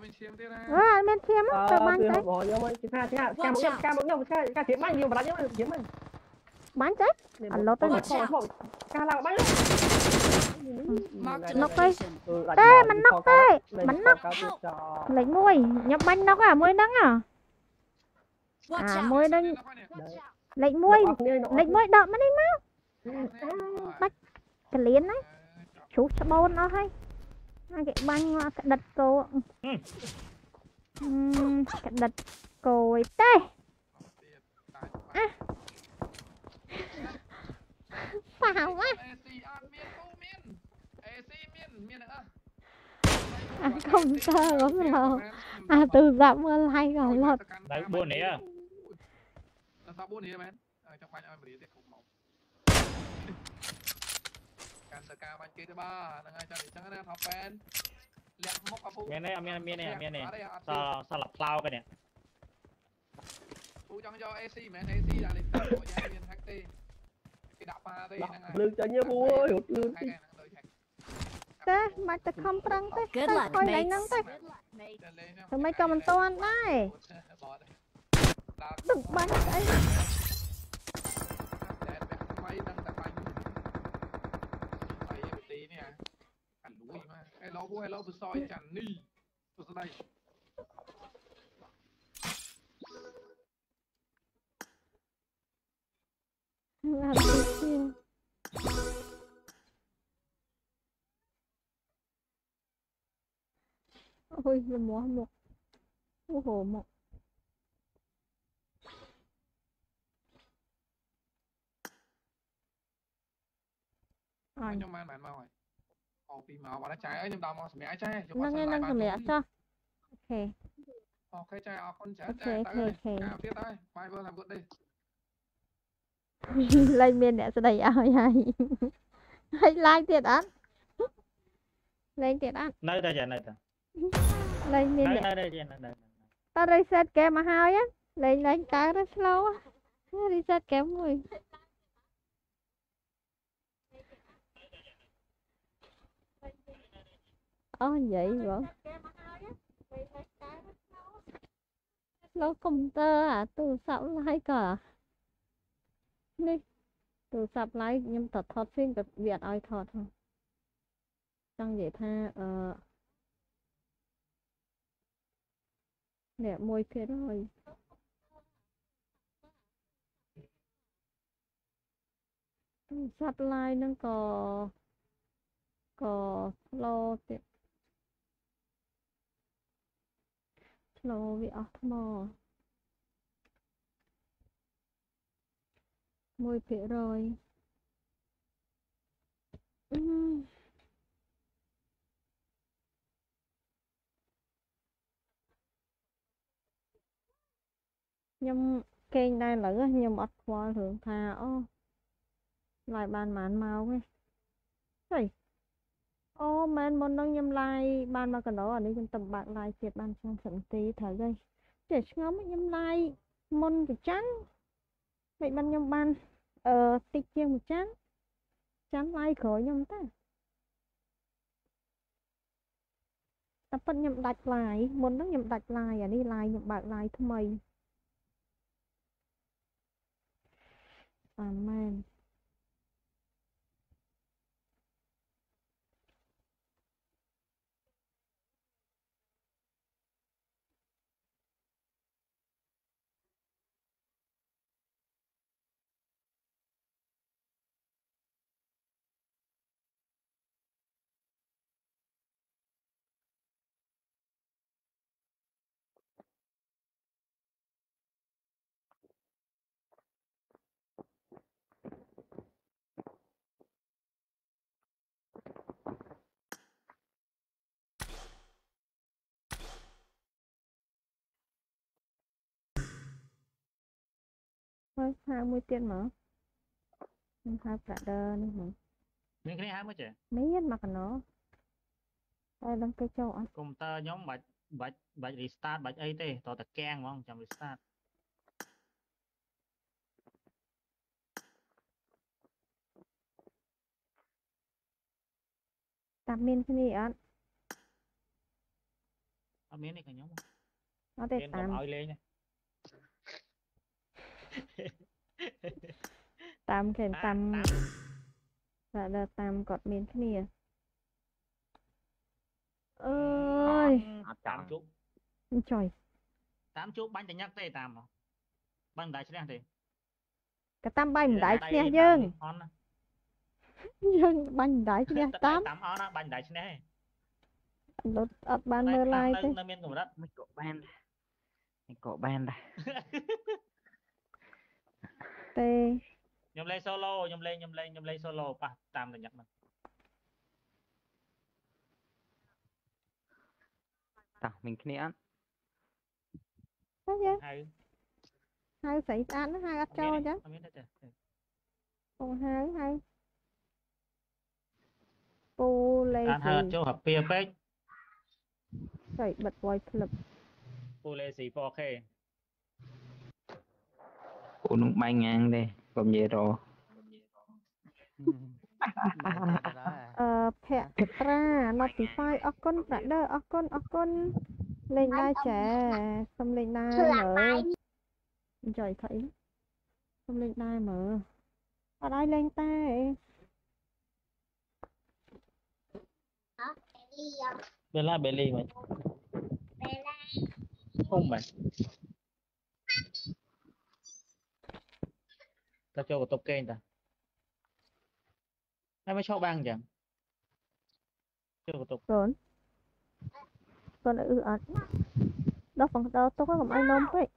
mình chiếm tiếp này. Ờ, mình chiếm á, tớ bắn tới. Bỏ vô mấy, chiếm 2, chiếm 2, cam bóng nhập, cam bóng nhập, cam chiếm mạnh nhiều mà đánh nhớ mình, chiếm mình. Bắn chết. À, lột tới nhỉ. Cam làm bắn Nóc đi. Tê, mình nóc tê. Bắn nóc. Lấy mùi, nhập bánh nóc à, mùi đắng à. À, mùi đắng. លេខ1លេខ1ដកមកនេះមកបាច់កលៀនហ្នឹងជ្រុះច្បូនអស់ហើយណាគេបាញ់មកក្តិតគោក្តិតគោឯទេអាប៉ាវ៉ាអាកុំតើអត់អាទូរស័ព្ទមើលហើយក៏លត់ដៃ4នេះ ដល់សា4នេះមែនចង់បាញ់ឲ្យមរៀនទៀតគ្រប់មកកាន់តកាបាញ់គេទៅបាទហ្នឹងហើយចាំអញ្ចឹងណាថប់ប៉ែនលាក់មុខអាពូ មានទេអត់មានមានទេអត់មានទេ អត់ទេអត់ សល់សល់ផ្លោកនេះ ពូចង់យក AC មែន AC ដាក់លេខទៅយ៉ាងមានហាក់ទេគេដាក់ប៉ាទេហ្នឹងហើយ លឺចាញ់ពូអើយរត់លឺ ហាក់ហ្នឹងដូចហាក់ ទេមិនទៅខំប្រឹងទេ Good ទៅ luck, ខុយឡើង mates. ហ្នឹងទេ Good luck, mates. តែលេងហ្នឹង ធ្វើម៉េចក៏មិនតាន់ដែរ đừng bắn cái Hello, hello, soi chẳng ni. Tôi ra đây. Làm cái gì? Ôi, là múa một. Ô hồ một. ខ្ញុំបានបានមកហើយអស់ពីមកបាត់ចាយអើយខ្ញុំដល់មកសម្រាប់ចាយហ្នឹងឯងនឹងសម្រាប់ចុះអូខេអូខេចាយអរគុណចាយអូខេចាយអូខេអូខេកាទៀតហើយបាយបើតាមគាត់ទេលែងមានអ្នកស្ដីឲ្យហើយហើយឡាយទៀតអត់លែងទៀតអត់នៅតែចានៅតែលែងមាននៅអ្នកនៅនៅនៅតើ reset ហ្គេមមកហើយណាលេងលេងកើតទៅ slow ហ៎ reset ហ្គេមមួយ អូនិយាយបង slow កុំព្យូទ័រអាទូរស័ព្ទ live ក៏នេះទូរស័ព្ទ live ខ្ញុំតថតផ្សេងក៏វាអត់ឲ្យថតហ្នឹងចង់និយាយថាអឺនេះ1%ភាគរយទូរស័ព្ទ live ហ្នឹងក៏ក៏ slow ទៀត slow វាអស់ថ្ម1%ភាគរយអឺខ្ញុំគេងដែរឥឡូវខ្ញុំអត់ខ្វល់រឿងថាអូឡាយបានប៉ុន្មានម៉ោងទេហី អូមែនមុននឹងខ្ញុំឡាយបានមកកណ្ដោអានេះខ្ញុំទៅបាក់ឡាយទៀតបានឆ្នាំសិនទីត្រូវហើយចេះឆ្ងល់មកខ្ញុំឡាយមុនប្រចាំមិនបានខ្ញុំបានអឺតិចជាងប្រចាំចាំឡាយក្រោយខ្ញុំតាតែប៉ុតខ្ញុំដាច់ឡាយមុនហ្នឹងខ្ញុំដាច់ឡាយអានេះឡាយខ្ញុំបើកឡាយថ្មីអាមែន ហើយហៅមួយទៀតមកខ្ញុំហៅ brother នេះមកមានគ្នាហៅមកចេះមានមកកណោតែដឹងគេចូលអត់កុំព្យូទ័រខ្ញុំបាច់បាច់បាច់ restart បាច់អីទេតោះតែកាំងហ្មងចាំ restart តាមមានគ្នាអត់អត់មានទេខ្ញុំអត់ទេគេកុតាមំឲ្យលេងទេ តាមគេតាមតាម brother តាមគាត់មានគ្នាអើយអត់តាចាំមជប់អញ្ចុយតាមជប់បាញ់តែញឹកទេតាមមកបាញ់មិនដែរឈ្នះទេក៏តាមបាញ់ម្ដាយឈ្នះដៃយើងអន់ណាយើងបាញ់ម្ដាយឈ្នះតាមតាមអន់ណាបាញ់មិនដែរឈ្នះទេអត់លត់អត់បានមើល live ទេនៅមានកម្រិតមិនក៏បានមិនក៏បានដែរ ទេខ្ញុំលេង solo ខ្ញុំលេងខ្ញុំលេងខ្ញុំលេង solo ប៉ះតាមតែញឹកហ្នឹងតោះមានគ្នាអត់តែយើងហៅហៅស្រីស្អាតណាហៅអត់ចូលអញ្ចឹងអត់មានទេទេពងហៅហៅពូលេអានហៅស៊ីអត់ចូលហាពីពេកស្រីបិទ voice clip ពូលេស៊ី 4K អូនោះបាញ់ងាងទេកុំនិយាយរ អឺភក្ត្រា notify អរគុណ brother អរគុណអរគុណលេងដែរចាសុំលេងដែរមើលអញ្ចឹងថៃសុំលេងដែរមើលអត់ឲ្យលេងតែ បេឡាបេលីមិនអ៊ំមិនតើចូលបន្ទប់គេងតាហើយមិន sao cho của token ta. Em mới cho bang chẳng chưa của tục rồi còn lại ư ăn đó phần đó tôi có làm ai nông vậy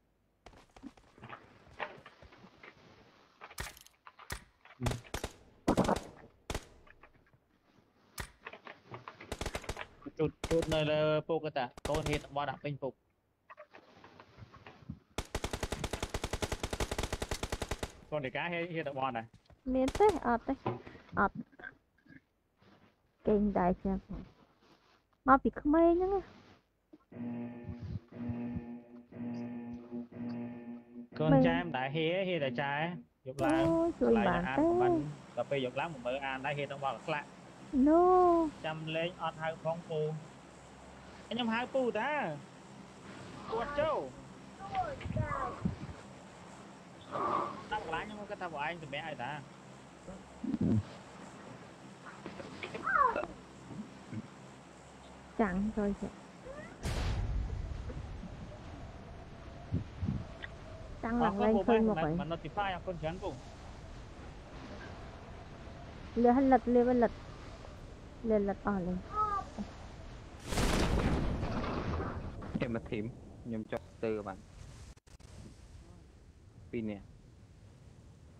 chút chút nơi là phục ta. Tôi thiệt bỏ đặt bên phục. កទេតាកូនហេតុបត់ដាក់ពេញពុកកូនដេកាហេតុហេតុបត់ដែរមានទេអត់ទេអត់គេងដែរចឹងមកពីក្មេងហ្នឹងណាកូនមិនចែមិនដែរហេហេតែចែយកឡើងអូយជួយបានអានទេមិនដល់ពេលយកឡើងមកមើលអានដែរហេតុបត់ខ្លះណូចាំលេងអត់ហៅផងពូខ្ញុំហៅពូតាពូអត់ចូលតាំ cái tao của anh thì bé ai ta? Chẳng rồi chị. Tăng lòng lên thêm một vậy mà notify à, con chán cùng lừa hết lật lừa bên lật. Lừa lật ở lên. Em mà thím nhầm cho từ bạn. Pin nè.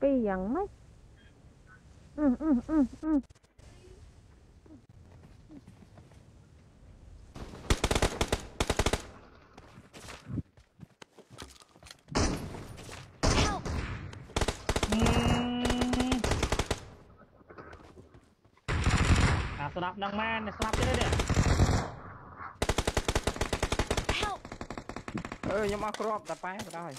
ពីរនេះពីរយ៉ាងម៉េចអឺអឺអឺអឺអាស្ដាប់នឹងមែនស្ដាប់ទៀតទេ Help! អឺខ្ញុំអត់គ្រាប់តែប៉ែបណ្ដោយ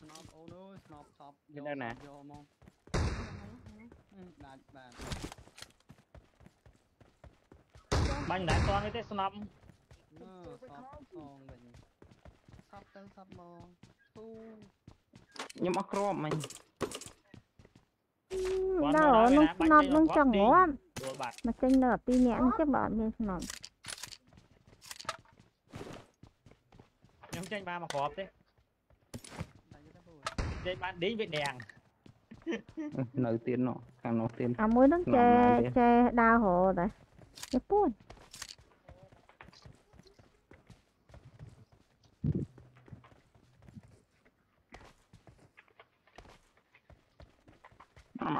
ស្នប់ អូនអើយស្នប់ថប់មាននៅណាយកមកដាច់បាទបាញ់មិនដែរតនេះទេស្នប់ណឺសពផងវិញសពទៅសពមកទូខ្ញុំអស់គ្រាប់មិញដល់នោះស្នប់នឹងចង្រាប់ដួលបាត់មកចេញនៅពីរនាក់នេះចាំបើអត់មានស្នប់ខ្ញុំចេញបានមកគ្រាប់ទេដាច់ទៅពូ ចេញបានឌីងវាដាំងនៅទៀតនោះខាងនោះទៀតអាមួយហ្នឹងស្នប់ចេណាស់ទេចេដើររហតែទៅពួន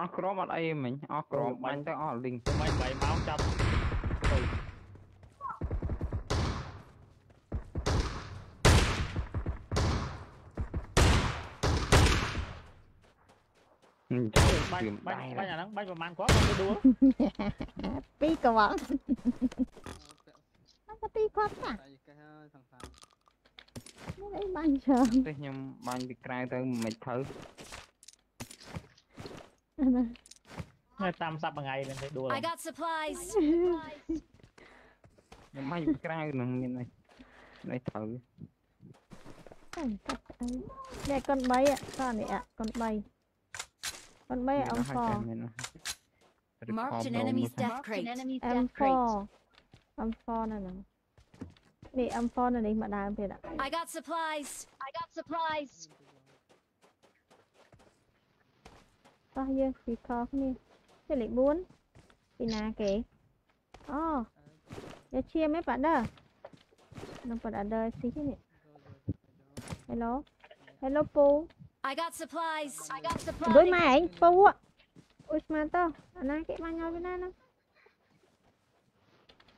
អស់គ្រាប់អត់អីមិញអស់គ្រាប់បាញ់ទៅអស់លីងមិន3ម៉ោងចាប់ បាញ់ទៀមបាដៃញ់បាញ់អាហ្នឹងបាញ់ប្រហែលគាត់ទៅដួលពីរកវ៉ាពាក់អត់ទៅពីរគាត់តាតែកេះហើយសង្សារមានអីបាញ់ច្រើនទេខ្ញុំបាញ់ពីក្រៅទៅមិនទៅណានៅតាមសាប់មួយថ្ងៃនឹងទៅដួល I got supplies. ខ្ញុំបាញ់ពីក្រៅនឹងមានអីនេះទៅអញកាត់អីនេះកុន3អ่ะតោះនេះអ่ะកុន3កុន3 Con mấy ông phò. Marked an enemy's death crate. Em phò. Em phò này nè. Nè em phò này mà đam thiệt ạ. I got supplies. I got supplies. Ta dơ thì khó không nè. Thế lại muốn. Thì nà kì. Ồ. Ờ. Giờ chia mấy bạn đó. Nó còn ở đây xí chứ nè. Hello. Hello Pooh. Gawin main pawa. Uy, mata. Anak kek mana bina nak.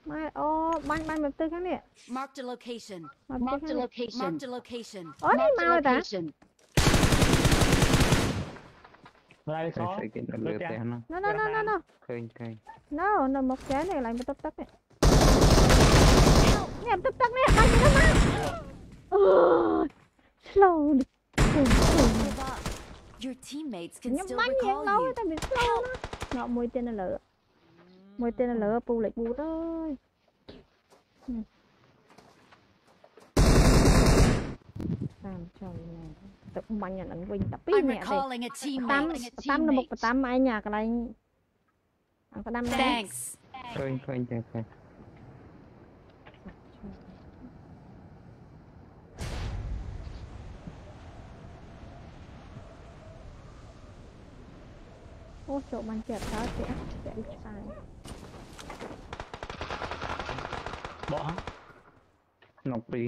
Mai oh, ban ban betul cái ni? Mark the location. Mark the location. Mark the location. Oh, ni mau dah. Lại khó. No no no no no. Khơi khơi. No, nó một cái này lại bị tấp tấp này. Nè, tấp tấp nè, bay nó mà. Slow đi. Your teammates can ខ្ញុំ still បាញ់យ៉ាង recall ឡូ you. តែវា slow ណាងក់មួយទៀតនៅលើមួយទៀតនៅលើពូលេខប៊ូតអើយតាមចូលណែទៅបាញ់អាហ្នឹងវិញតែពីរ I'm នាក់ទេ recalling a តាម teammate. តាមនៅមុខតាមឯងអាកន្លែងអាក្តាមណា Thanks. ឃើញឃើញចេះឃើញ โอ้โจมันเจ็บเท้าเสียเสียอีกชายบอกฮะนกปี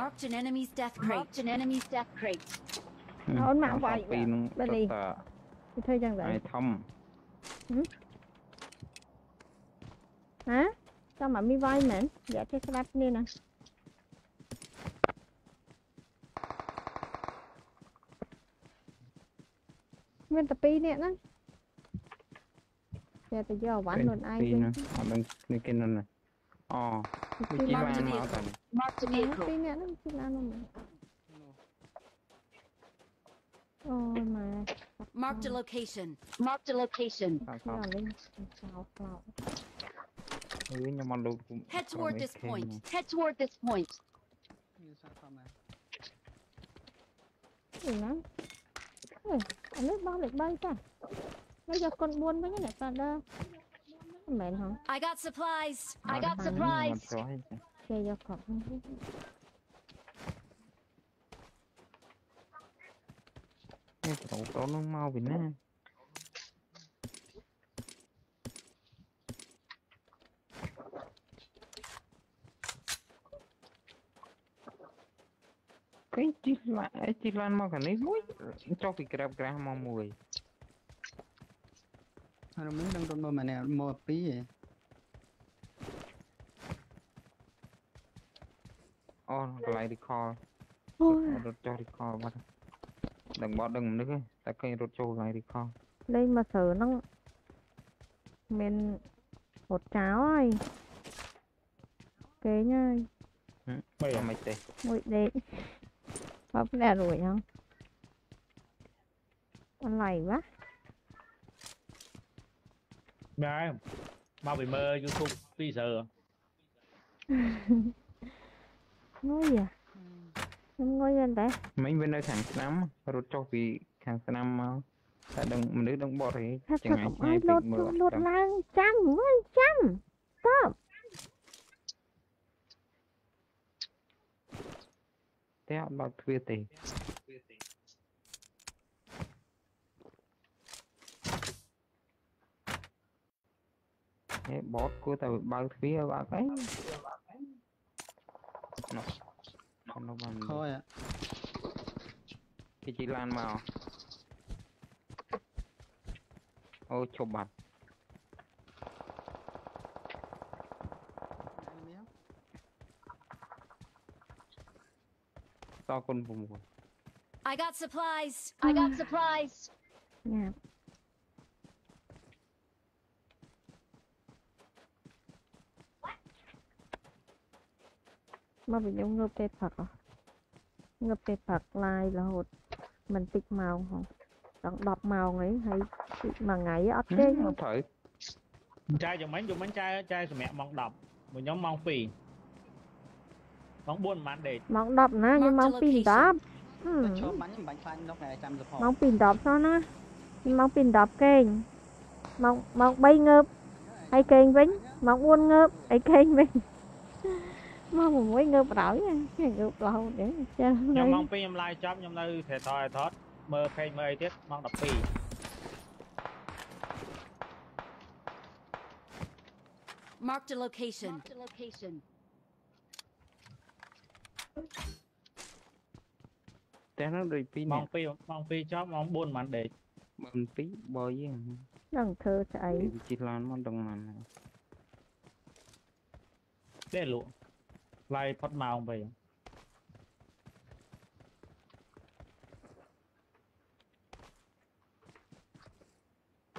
Marked an enemy's death crate. Marked an enemy's death crate. អូនម៉ាក់វាយ ពីរហ្នឹង បែប ទៅ នេះ តា ទៅធ្វើយ៉ាងទៅ ឯធំ ហ៎ចាំមកមីវាយមែនយកទៅស្ដាប់គ្នាណាមានតែពីរនាក់ហ្នឹងតែទៅយកអវ៉ាន់ខ្លួនឯង ពីរ វិញ ហ្នឹងអត់ដឹងគ្នាគេនៅណាអូ ពី វិ រ ធី នាក់ បានមកតា Mark the vehicle. Pina, anong pinano mo? Oh, my. Mark the location. Mark the location. Head toward this point. Head toward this point. Ừ, nước bao được bay ta Bây giờ con buôn với cái này ta đơ Mệt hả? I got supplies. I got supplies. ចុះ គេយកកប់ហ្នឹង នេះប្រូប្រូនឹងមកពីណាគេជីឡាជីឡានមកកានេះមួយចុះពី on កន្លែង recall រត់ចុះ recall បាត់ដឹងបត់ដឹងមនុស្សតែឃើញរត់ចូលកន្លែង recall លេងមកស្រើហ្នឹងមានរត់ចោលហើយគេញ៉ៃមិនមិនទេមួយដេកបាប់ដែររួចហ៎អនឡាញវ៉ាមែនមកពីមើល YouTube ពីស្រើ ងុយអាខ្ញុំងុយមែនតើមិញវានៅខាងស្នាមរត់ចុះពីខាងស្នាមមកតែដឹងមនុស្សដឹងបត់ទេថាចថាង្អាកុយំឆ្ងាឲ្យយលោពេតកមើលអត់លោតដឹងឡើងចាំមើលចាំតបតែអត់បើកទ្វារទេហេបតគួរតែបើកទ្វារបើកអី Không đâu bằng Khôi ạ à. Cái chị Lan vào Ô chụp mặt To con vùng I got supplies. I got supplies. Yeah. មកវិញខ្ញុំងើបពេលផឹកហ៎ងើបពេលផឹកឡាយរហូតមិនតិចម៉ោងហ៎ដល់10ម៉ោងអីហើយតិចមួយថ្ងៃអត់ទេ អត់ត្រូវ ចាយយ៉ាងម៉េចយំមិញចាយចាយសម្រាប់ម៉ោង10មួយខ្ញុំម៉ោង2ម៉ោង4ប្រហែលដេក ម៉ោង10ណាខ្ញុំម៉ោង Mark 2 the 10 location. ឈប់បាញ់មិនបាញ់ខ្លាញ់នោះតែចាំសភ ម៉ោង2 10សោះណាខ្ញុំម៉ោង2 10គេងម៉ោងម៉ោង3ងើបហើយគេងវិញម៉ោង4ងើបហើយគេងវិញ ម៉ោង6ងើបក្រោយគេងើបរហូតទេចា ខ្ញុំម៉ោង2ខ្ញុំឡាយចប់ខ្ញុំនៅថែថយថតមើល page មើលអីទៀតម៉ោង12 Marked a location. Marked a location. តែនោះដូចពីរ ម៉ោ នេះ ង2ម៉ោង2ចប់ម៉ោង4ប្រហែលដេក បើមិនពីរបើយើង នឹងធ្វើស្អី វាជិះឡានមកដឹងណាន ដេកលក់ ឡាយផុតម៉ោងទៅ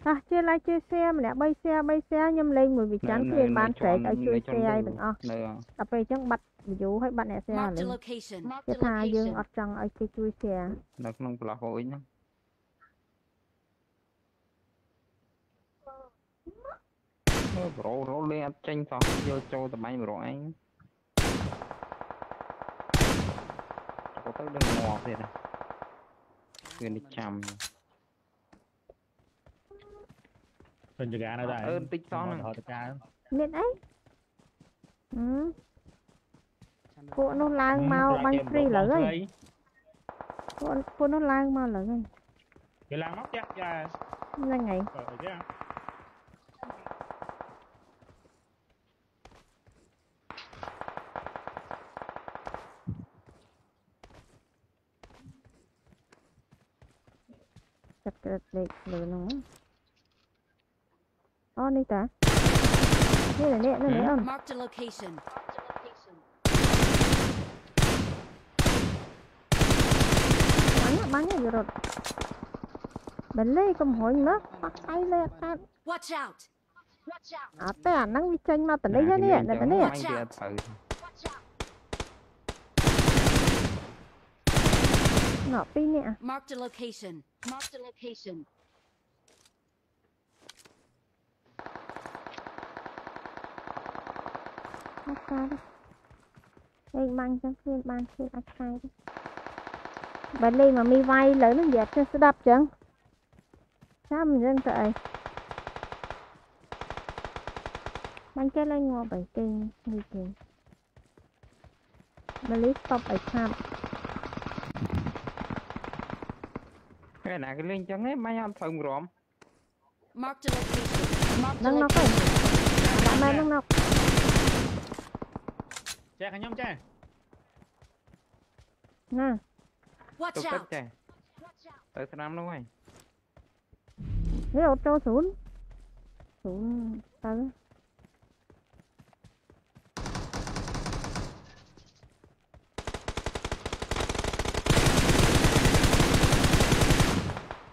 អះជា like ជា share ម្នាក់3 share 3 share ខ្ញុំលេងមួយវិចាន់គ្រាបានស្រែកឲ្យជួយ share ឲ្យទាំងអស់នៅដល់ពេលអញ្ចឹងបាត់ view ហើយបាត់អ្នក share Marked លេ a ង location. គេ Marked a ថាយើង location. អត់ចង់ឲ្យគេជួយ share នៅក្នុងប្លោះហូចហ្នឹងមើលប្រូរ៉ូលេងអត់ចេញសោះយកចូលតម្បាញប្រូឯងចូលទៅដឹង có các đường mò thiệt này. Người đi chằm. Hình cho gà nó ờ, ra Ơn tích son này. Biết đấy. Ừ. Phụ nó lang mau băng free lỡ rồi phụ nó lang mau lỡ rồi Cái lang móc chắc ra Ra ngày. Ờ thế à? Lek lek Oh, ni ta. Ni là nè, nó nè không? Mark the location. Banyak banyak je rot. Belai kom hoi nó, bắt tay lên ta. Watch out. À, tớ à, nắng vi chân mà tấn đây ra nè, là tấn đây à. Nó pin nè. Mark the location. Marked a location. Không có đâu. Đây mang cho khi băng khi ăn khai đi. Bạn đi mà mi vay lỡ nó dẹp cho sẽ đập chẳng. Sao mình dân trời. Băng chơi lên ngồi bảy kinh, đi kinh, Bạn lý stop bảy tham. cái này cái linh chẳng ấy mấy anh thông rộm nâng nọc rồi đám mai nâng nọc chạy khả nhóm chạy nè tục tất chạy tới năm luôn rồi. Nếu ốp tô xuống. Xuống tới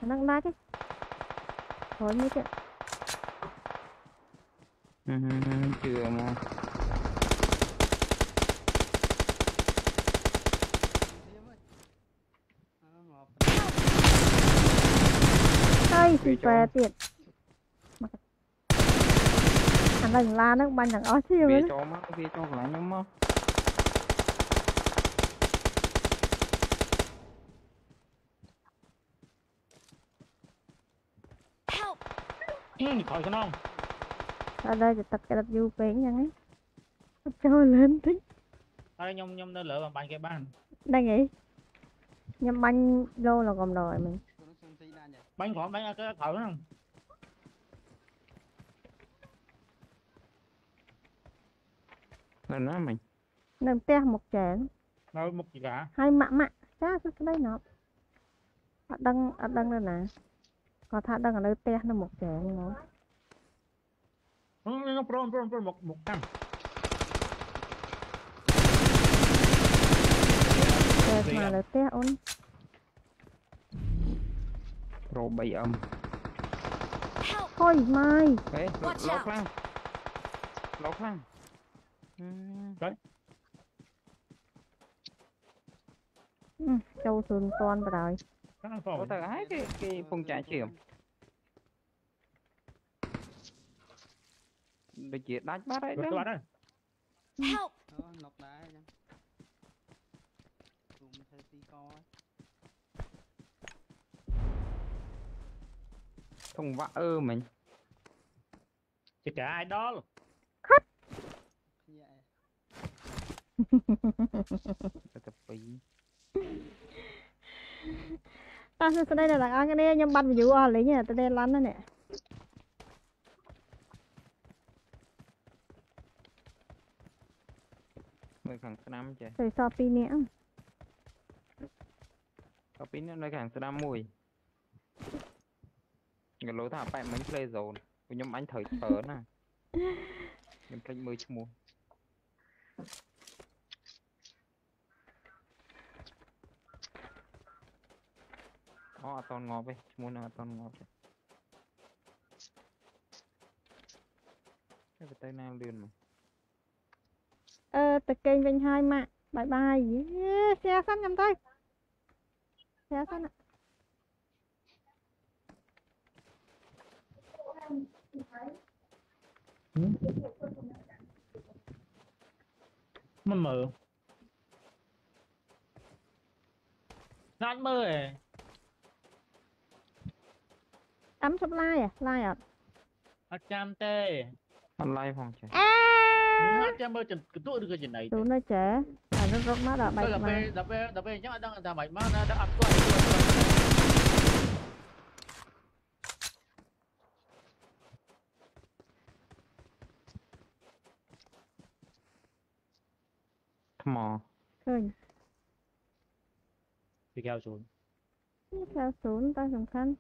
nặng nát ấy. Thôi như thế. Ừ, ừ, ừ, chưa mà Ây, thì què tiệt Thằng này là nước bánh thằng ó xìu Bia cho má, bia cho lại nó mất Ừ, khỏi cái nông ở đây thì tập cái tập du biển chẳng ấy cho lên thích ở đây nhom nhom nó lỡ bằng bàn cái bàn đây nghỉ nhom bánh lô là còn rồi mình bánh khỏi bánh cái thử không. Lên đó mình lên te một chén rồi một gì cả. Hai mạ mạ chắc cái đây nó ở đăng ở đăng đây nè. ដីណប់អត់ដឹងអត់ដឹងនៅណាគាត់ថាដឹងនៅផ្ទះនៅមុខចែនហ្មង ខ្ញុំប្រូនប្រូនប្រូនមុខមុខខាង ចែនមកលើផ្ទះអូន rồi bay âm ហុយម៉ាយ ê Watch lót out. lăng lót lăng ừ. អឺចូលសួនតន់បណ្ដោយ Căng tỏ. Tao hai cái cái ờ, phong trái chiếm Bây giờ đánh bắt đấy. Bắt đấy. Help. Đó, nọc đá vã ơ mình. chỉ cả ai đó luôn. តាសួស្ដីដល់អ្នកនរគ្នាខ្ញុំបាត់ view អស់លេងតែតែឡាន់ណានេះ người thằng năm chạy ទៅសល់2នាក់ហ្នឹង có pin nó nơi hàng năm mùi người lối thả bạn mình play rồi của nhóm anh thời phở nè nhóm play mười chung mua Ó, toàn ngọt ấy, mua nào toàn ngọt ấy. Cái tay nào liền mà អឺទៅគេង Oh, aton ngob eh. À, toàn aton đi. Cái tay nào liền mà. Ờ, tập kênh Vinh hai mà. Bye bye. Xe sẵn nhầm tay. Xe sẵn. ạ. Mà mở. Nát mơ ấy បឡាយហ៎ឡាយអត់ អត់ចាំទេ online phòng chạy អេ អត់ចាំមើលចង្កន្ទុឬក៏ចំណៃទេ ទូនៅចេអានោះរកមកដល់បាយ ដល់ ក្បា ពេល រ ដល់ពេលដល់ពេលអញ្ចឹងអត់ដឹងថាម៉េចមកដល់អត់គាត់ thầm mò ឃើញ ពីកៅជូន នេះកៅស៊ូនតែសំខាន់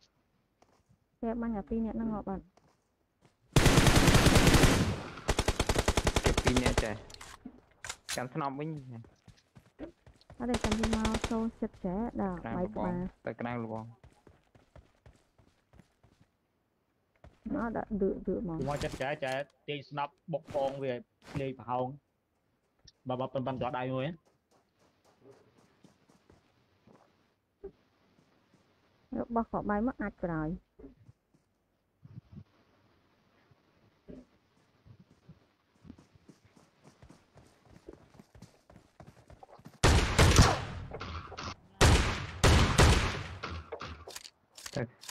តែបាញ់អាពីរអ្នកហ្នឹងងាប់អត់ kẹp pin nha chạy cắm thnom với nhỉ អត់ទេចាំពីមកចូលចិត្តចេដល់ Đang បាយ lục ក្បាល bóng tại cái đang lục bóng មកដាក់ឌឺឌឺហ្មងពីមកចិត្តចែចែទាញស្នប់បុកពងវាលេងប្រហោងបើបើប៉ុនប៉ុនតដៃមួយរបស់ក៏បាយមកអាចក្រោយ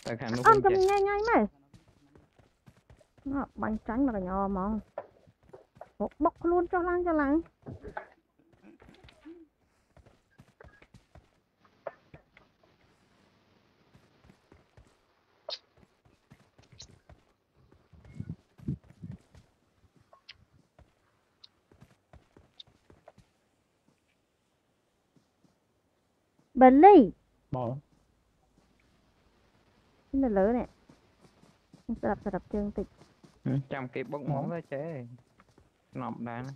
tại khả nó អូន không កុំ chạy ញ៉ៃញ៉ៃមើលមកបាញ់ចាញ់មកកញ្ញហ្មងបុកបុកខ្លួនចុះឡើងចុះឡើងបលី នៅលើនេះស្រាប់ស្រាប់ជើងតិច Ừ, trăm cái bốc móng ra chế nọm đá nó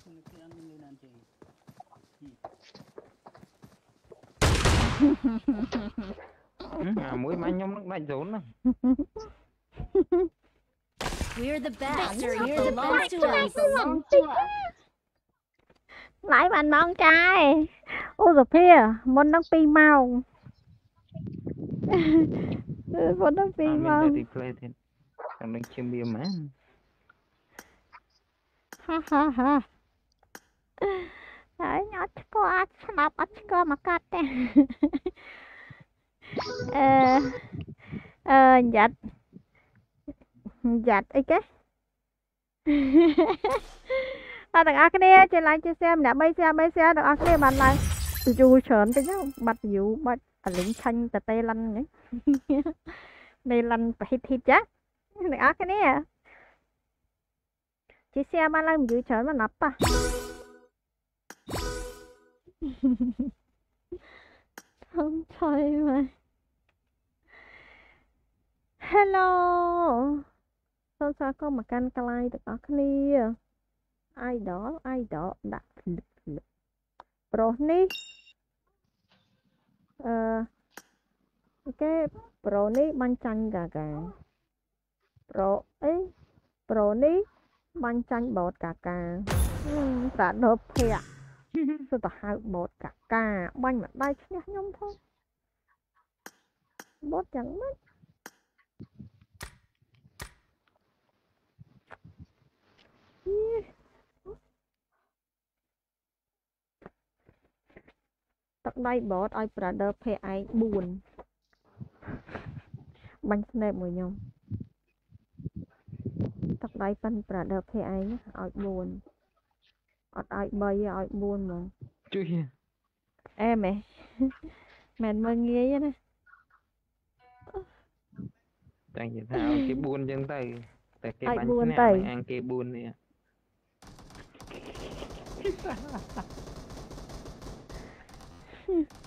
ខ្ញុំគឺអត់មានលឿនណាស់ជិះ Ừ, à mũi mà nhóm nó đánh rốn nè We're the best. Victory We're the belongs best. to us. ឡាយបានម៉ោងចាឯងអូសុភាមុននឹង2ម៉ោងមុននឹង2ម៉ោងរីផ្លេទៀតខ្ញុំនឹងឈឹមវាម៉ាហាហាហាហើយអត់ស្គាល់អត់ស្ដាប់អត់ស្គាល់មកកាត់ទេអឺអឺយ៉ាត់យ៉ាត់អីគេ អរទាំងអស់គ្នាជួយ like ជួយ share ម្នាក់3 share 3 share ទាំងអស់គ្នាបានឡើងយូរច្រើនតិចហ្នឹងបាត់ view បាត់អលិញឆាញ់តតេឡាន់ហ្នឹងនេះឡាន់ប្រហិតហ៊ីតចាទាំងអស់គ្នាជួយ share បានឡើង view ច្រើនមកណាប់តោះធំឆយមក Hello សូមស្វាគមន៍មកកាន់កន្លែងទាំងអស់គ្នា idol idol ដាក់ភ្លឹកភ្លឹកប្រុសនេះអឺគេប្រុសនេះបាញ់ចាញ់កាកាប្រុសអីប្រុសនេះបាញ់ចាញ់បោតកាកាហឹមប្រាដប់ភ័ក្រសុទ្ធទៅហៅបោតកាកាបាញ់ម្ដាយឈ្នះខ្ញុំផងបោតយ៉ាងម៉េចយី ទឹកដៃបតឲ្យ brother ភ័យឯង4បាញ់ snap មួយខ្ញុំទឹកដៃប៉ិន brother ភ័យឯងឲ្យ4អត់ឲ្យ3ឲ្យ4ហ្មង chui អែមែមែនមើលងាយណា chẳng chỉ thao cái buôn chân tay tại cái Ai bánh buôn nào tay? mà ăn cái buôn này ចៃយ៉ាហឹមនៅអង្គុយអង្គុយធា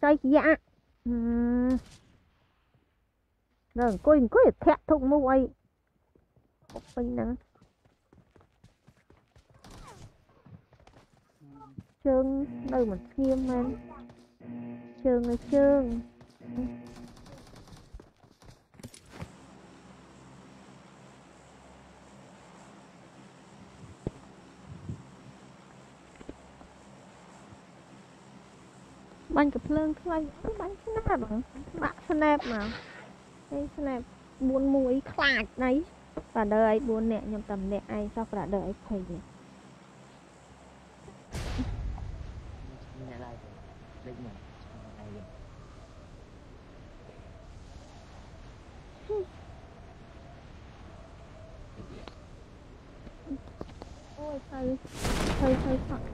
Trời dạ Rồi coi hình có thể thẹt thụng mô ấy. Có bây nắng. Trương, Đâu mà thiêm anh? Trương ơi, Trương. បាញ់កាភ្លើងខ្លីអឺបាញ់ snap ហ្នឹងដាក់ snap មកហើយ snap 41ខ្លាចណៃ brother ឯង4នាក់ខ្ញុំតែម្នាក់ឯងសោះ brother ឯង20នាក់ Nhà đây Linh mà Này vậy អូយទៅទៅទៅសក់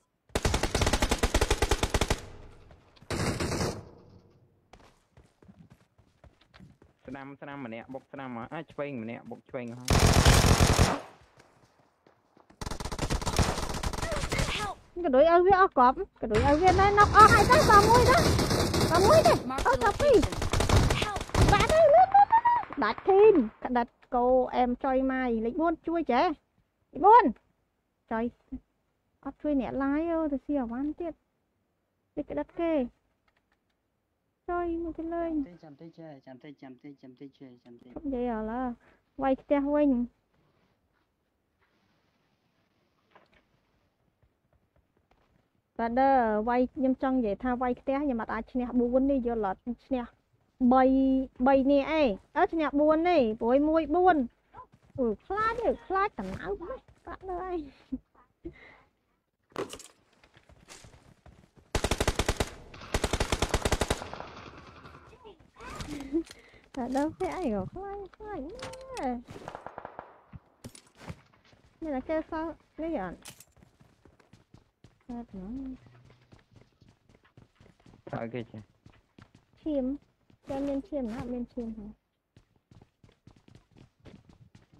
ស្ដាំស្ដាំម្នាក់បុកស្ដាំអាចឆ្វេងម្នាក់បុកឆ្វេងហើយក៏ដូចឲ្យវាអស់កប់ក៏ដូចឲ្យវាណែណុកអស់ហើយទៅតែមួយទៅតែមួយទេអស់តែពីរបាក់ទៅលុបដាច់ធីនក្តិតគោអែមចុយម៉ៃលេខ4ជួយចេះលេខ4ចុយអត់ជួយអ្នកឡាយអូទៅស៊ីអាវ៉ាន់ទៀតវាក្តិតគេ ចុយមកទៅលេង Chăm tí chăm tí chơi Chăm tí chăm tí chăm tí chơi Chăm tí និយាយអើឡើវាយផ្ទះវិញបាទវាយខ្ញុំចង់និយាយថាវាយផ្ទះខ្ញុំអត់អាចឈ្នះ4នេះយល់អត់ឈ្នះ3 3នេះអីអើឈ្នះ4នេះព្រួយ1 4អឺខ្លាចទេខ្លាចតំណៅម៉េចបាក់លើឯងតែដល់ពេលអី Dạ đâu cái ai rồi không ai không ai nữa. Như là kêu sao? Nó dọn hết nữa sao cái gì chim cho nên chim nó bên chim hả?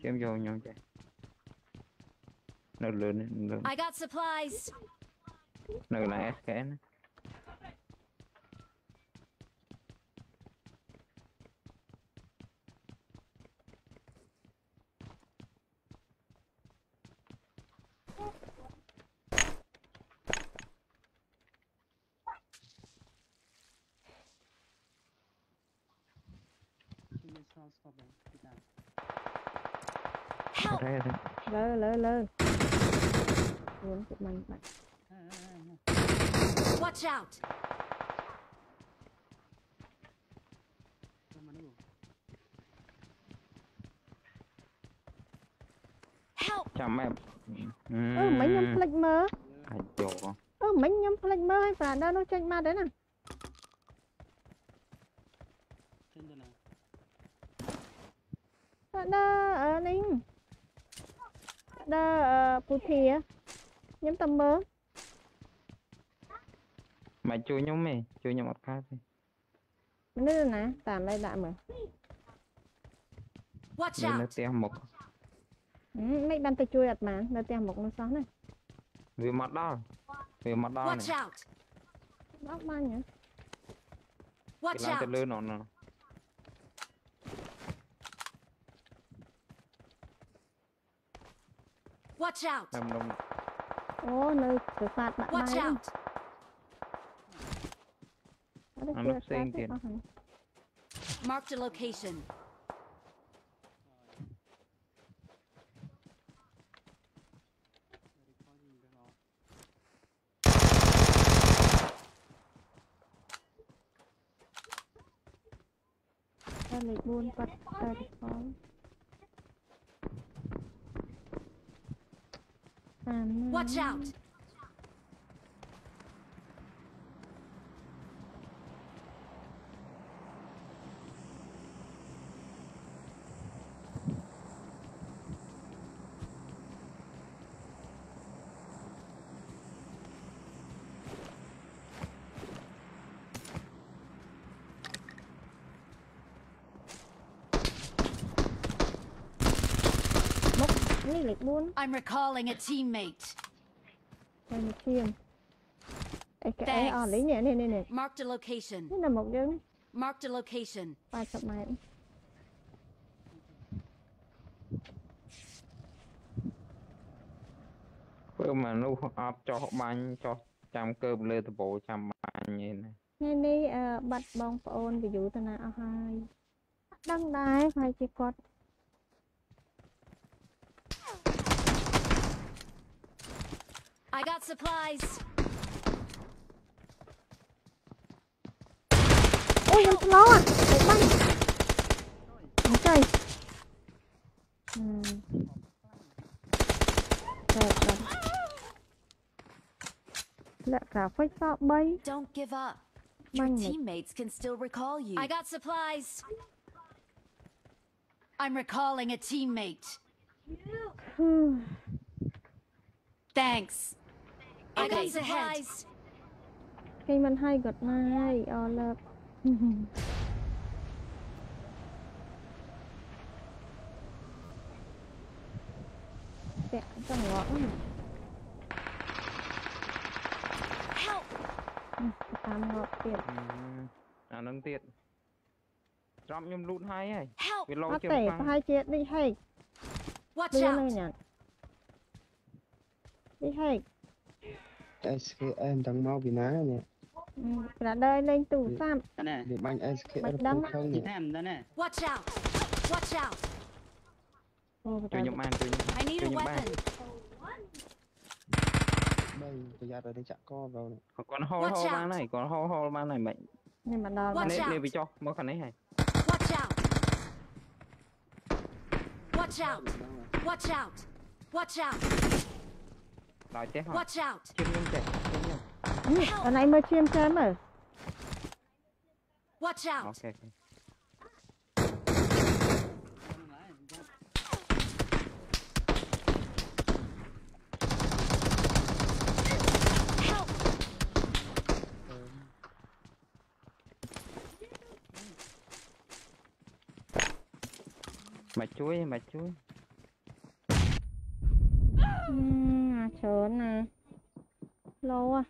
Chim vô nhau chứ nó lớn nó lớn I got supplies. Nó là SK nữa Sao stop đấy? Kịp nào? Help! Lơ lơ lơ. Mày bạn. Watch out! Chăm em. Ừ, mấy nhóm ừ. flick mơ. Ai chỗ. Ừ, mấy nhóm flick mơ hay phản đó nó tranh mà đấy nè. អឺពូធាខ្ញុំទៅមើល មិនជួយខ្ញុំទេជួយខ្ញុំអត់កើតទេ មនុស្សណាតាមđâyដាក់មើល Watch នៅនៅ out! ផ្ទះមុខ ហឹមមិនបានទៅជួយអត់បាននៅផ្ទះមុខនោះសោះណា វាមកដល់វាមកដល់ Watch នេះ out! អត់បានហ៎ គេ Watch ឡើងទៅ out! លើនោះនោះ Watch out. 5ដុំអូនៅប្រាសាទបាក់ដៃ Watch out. Marked a location. Watch out! លេខ4 I'm recalling a teammate. ទៅមកឈាមអេកអេ Thanks. អស់លេងនេះនេះនេះនេះ Marked a location. នៅមុខយើងនេះ Marked a location. 80ម៉ែត្រធ្វើមនុស្សអត់ចោះបាញ់ចោះចាំកើបលើដបោចាំបាញ់ឯណាថ្ងៃនេះអឺបាត់បងប្អូនវាយូរទៅណាអស់ហើយអត់ដឹងដែរប្រហែលជាគាត់ I got supplies. Ôi, em lo à. Đấy bắn. Đúng trời. Ừ. Đẹp lắm. Lại cả phách sao bay. Don't give up. Your teammates can still recall you. I got supplies. I'm recalling a teammate. Thanks. Enemies ahead. Khi mình hay gật mai, ờ là Kẹo trong ngõ Tam ngọ tiệt ừ, À nâng tiệt Trọng nhung lụn hay ấy. Vì lâu chiếm phang Nó hai chết đi hay Watch out. Đi hay SKM ទាំងមកពីណានេះប្រដើលេងទូរស័ព្ទណាវាបាញ់ SKM របស់ខ្ញុំនេះតាមដល់ណា Watch out Watch out ជួយខ្ញុំបានជួយខ្ញុំបានបងប្រយ័ត្នឲ្យចាក់កបងគាត់ហោលហោលបានហើយគាត់ហោលហោលបានហើយមិននេះមកដល់នេះនេះវាចុះមកខាងនេះហើយ Watch out Watch out Watch out Watch out Nói chết hả? Watch out. Chim nhung chết. Chim nhung. Ừ, hồi mới chim chém ở. Watch out. Ok. mà chui mà chuối ừ trớn nè, lâu à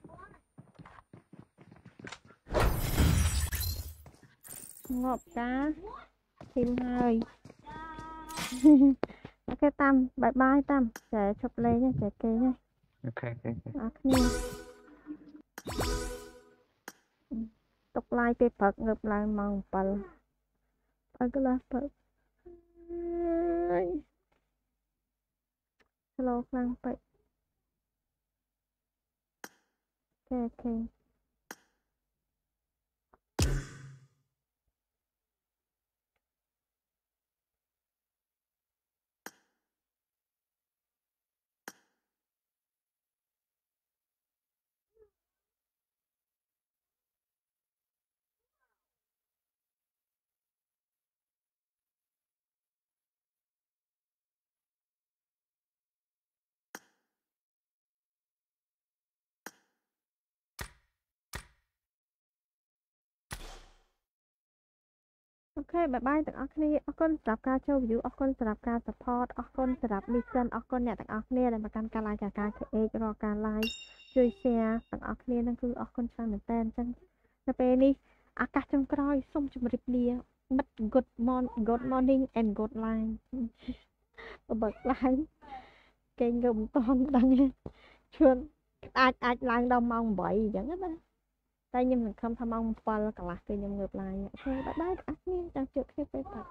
ngọt cá chim hơi. Ok tam bye bye tam sẽ chụp lấy nha sẽ kê nha ok ok ok. Tục lại pe phật ngập lại mong pal phật là phật. Hello lang vậy okay ខ្លាំងពេកអូខេអូខេអូខេបាយបាយទាំងអស់គ្នាអរគុណសម្រាប់ការចូល view អរគុណសម្រាប់ការ support អរគុណសម្រាប់ mission អរគុណអ្នកទាំងអស់គ្នាដែលមកកាន់ការ like ការ create រាល់ការ live ជួយ share ទាំងអស់គ្នានឹងគឺអរគុណច្រើនមែនតើអញ្ចឹងនៅពេលនេះឱកាសចុងក្រោយសូមជម្រាបលាបិទ good morning good morning and good line បើក line គេងើបមិនតាន់ដឹងទេឈឿនអាចអាចឡើងដល់ម៉ោង8អញ្ចឹងណា តែខ្ញុំសង្ឃឹមថាម៉ោង7កន្លះគឺខ្ញុំងើបឡើងអូខេបាយបាយអរគុណចាំជួបគ្នាពេលព្រឹក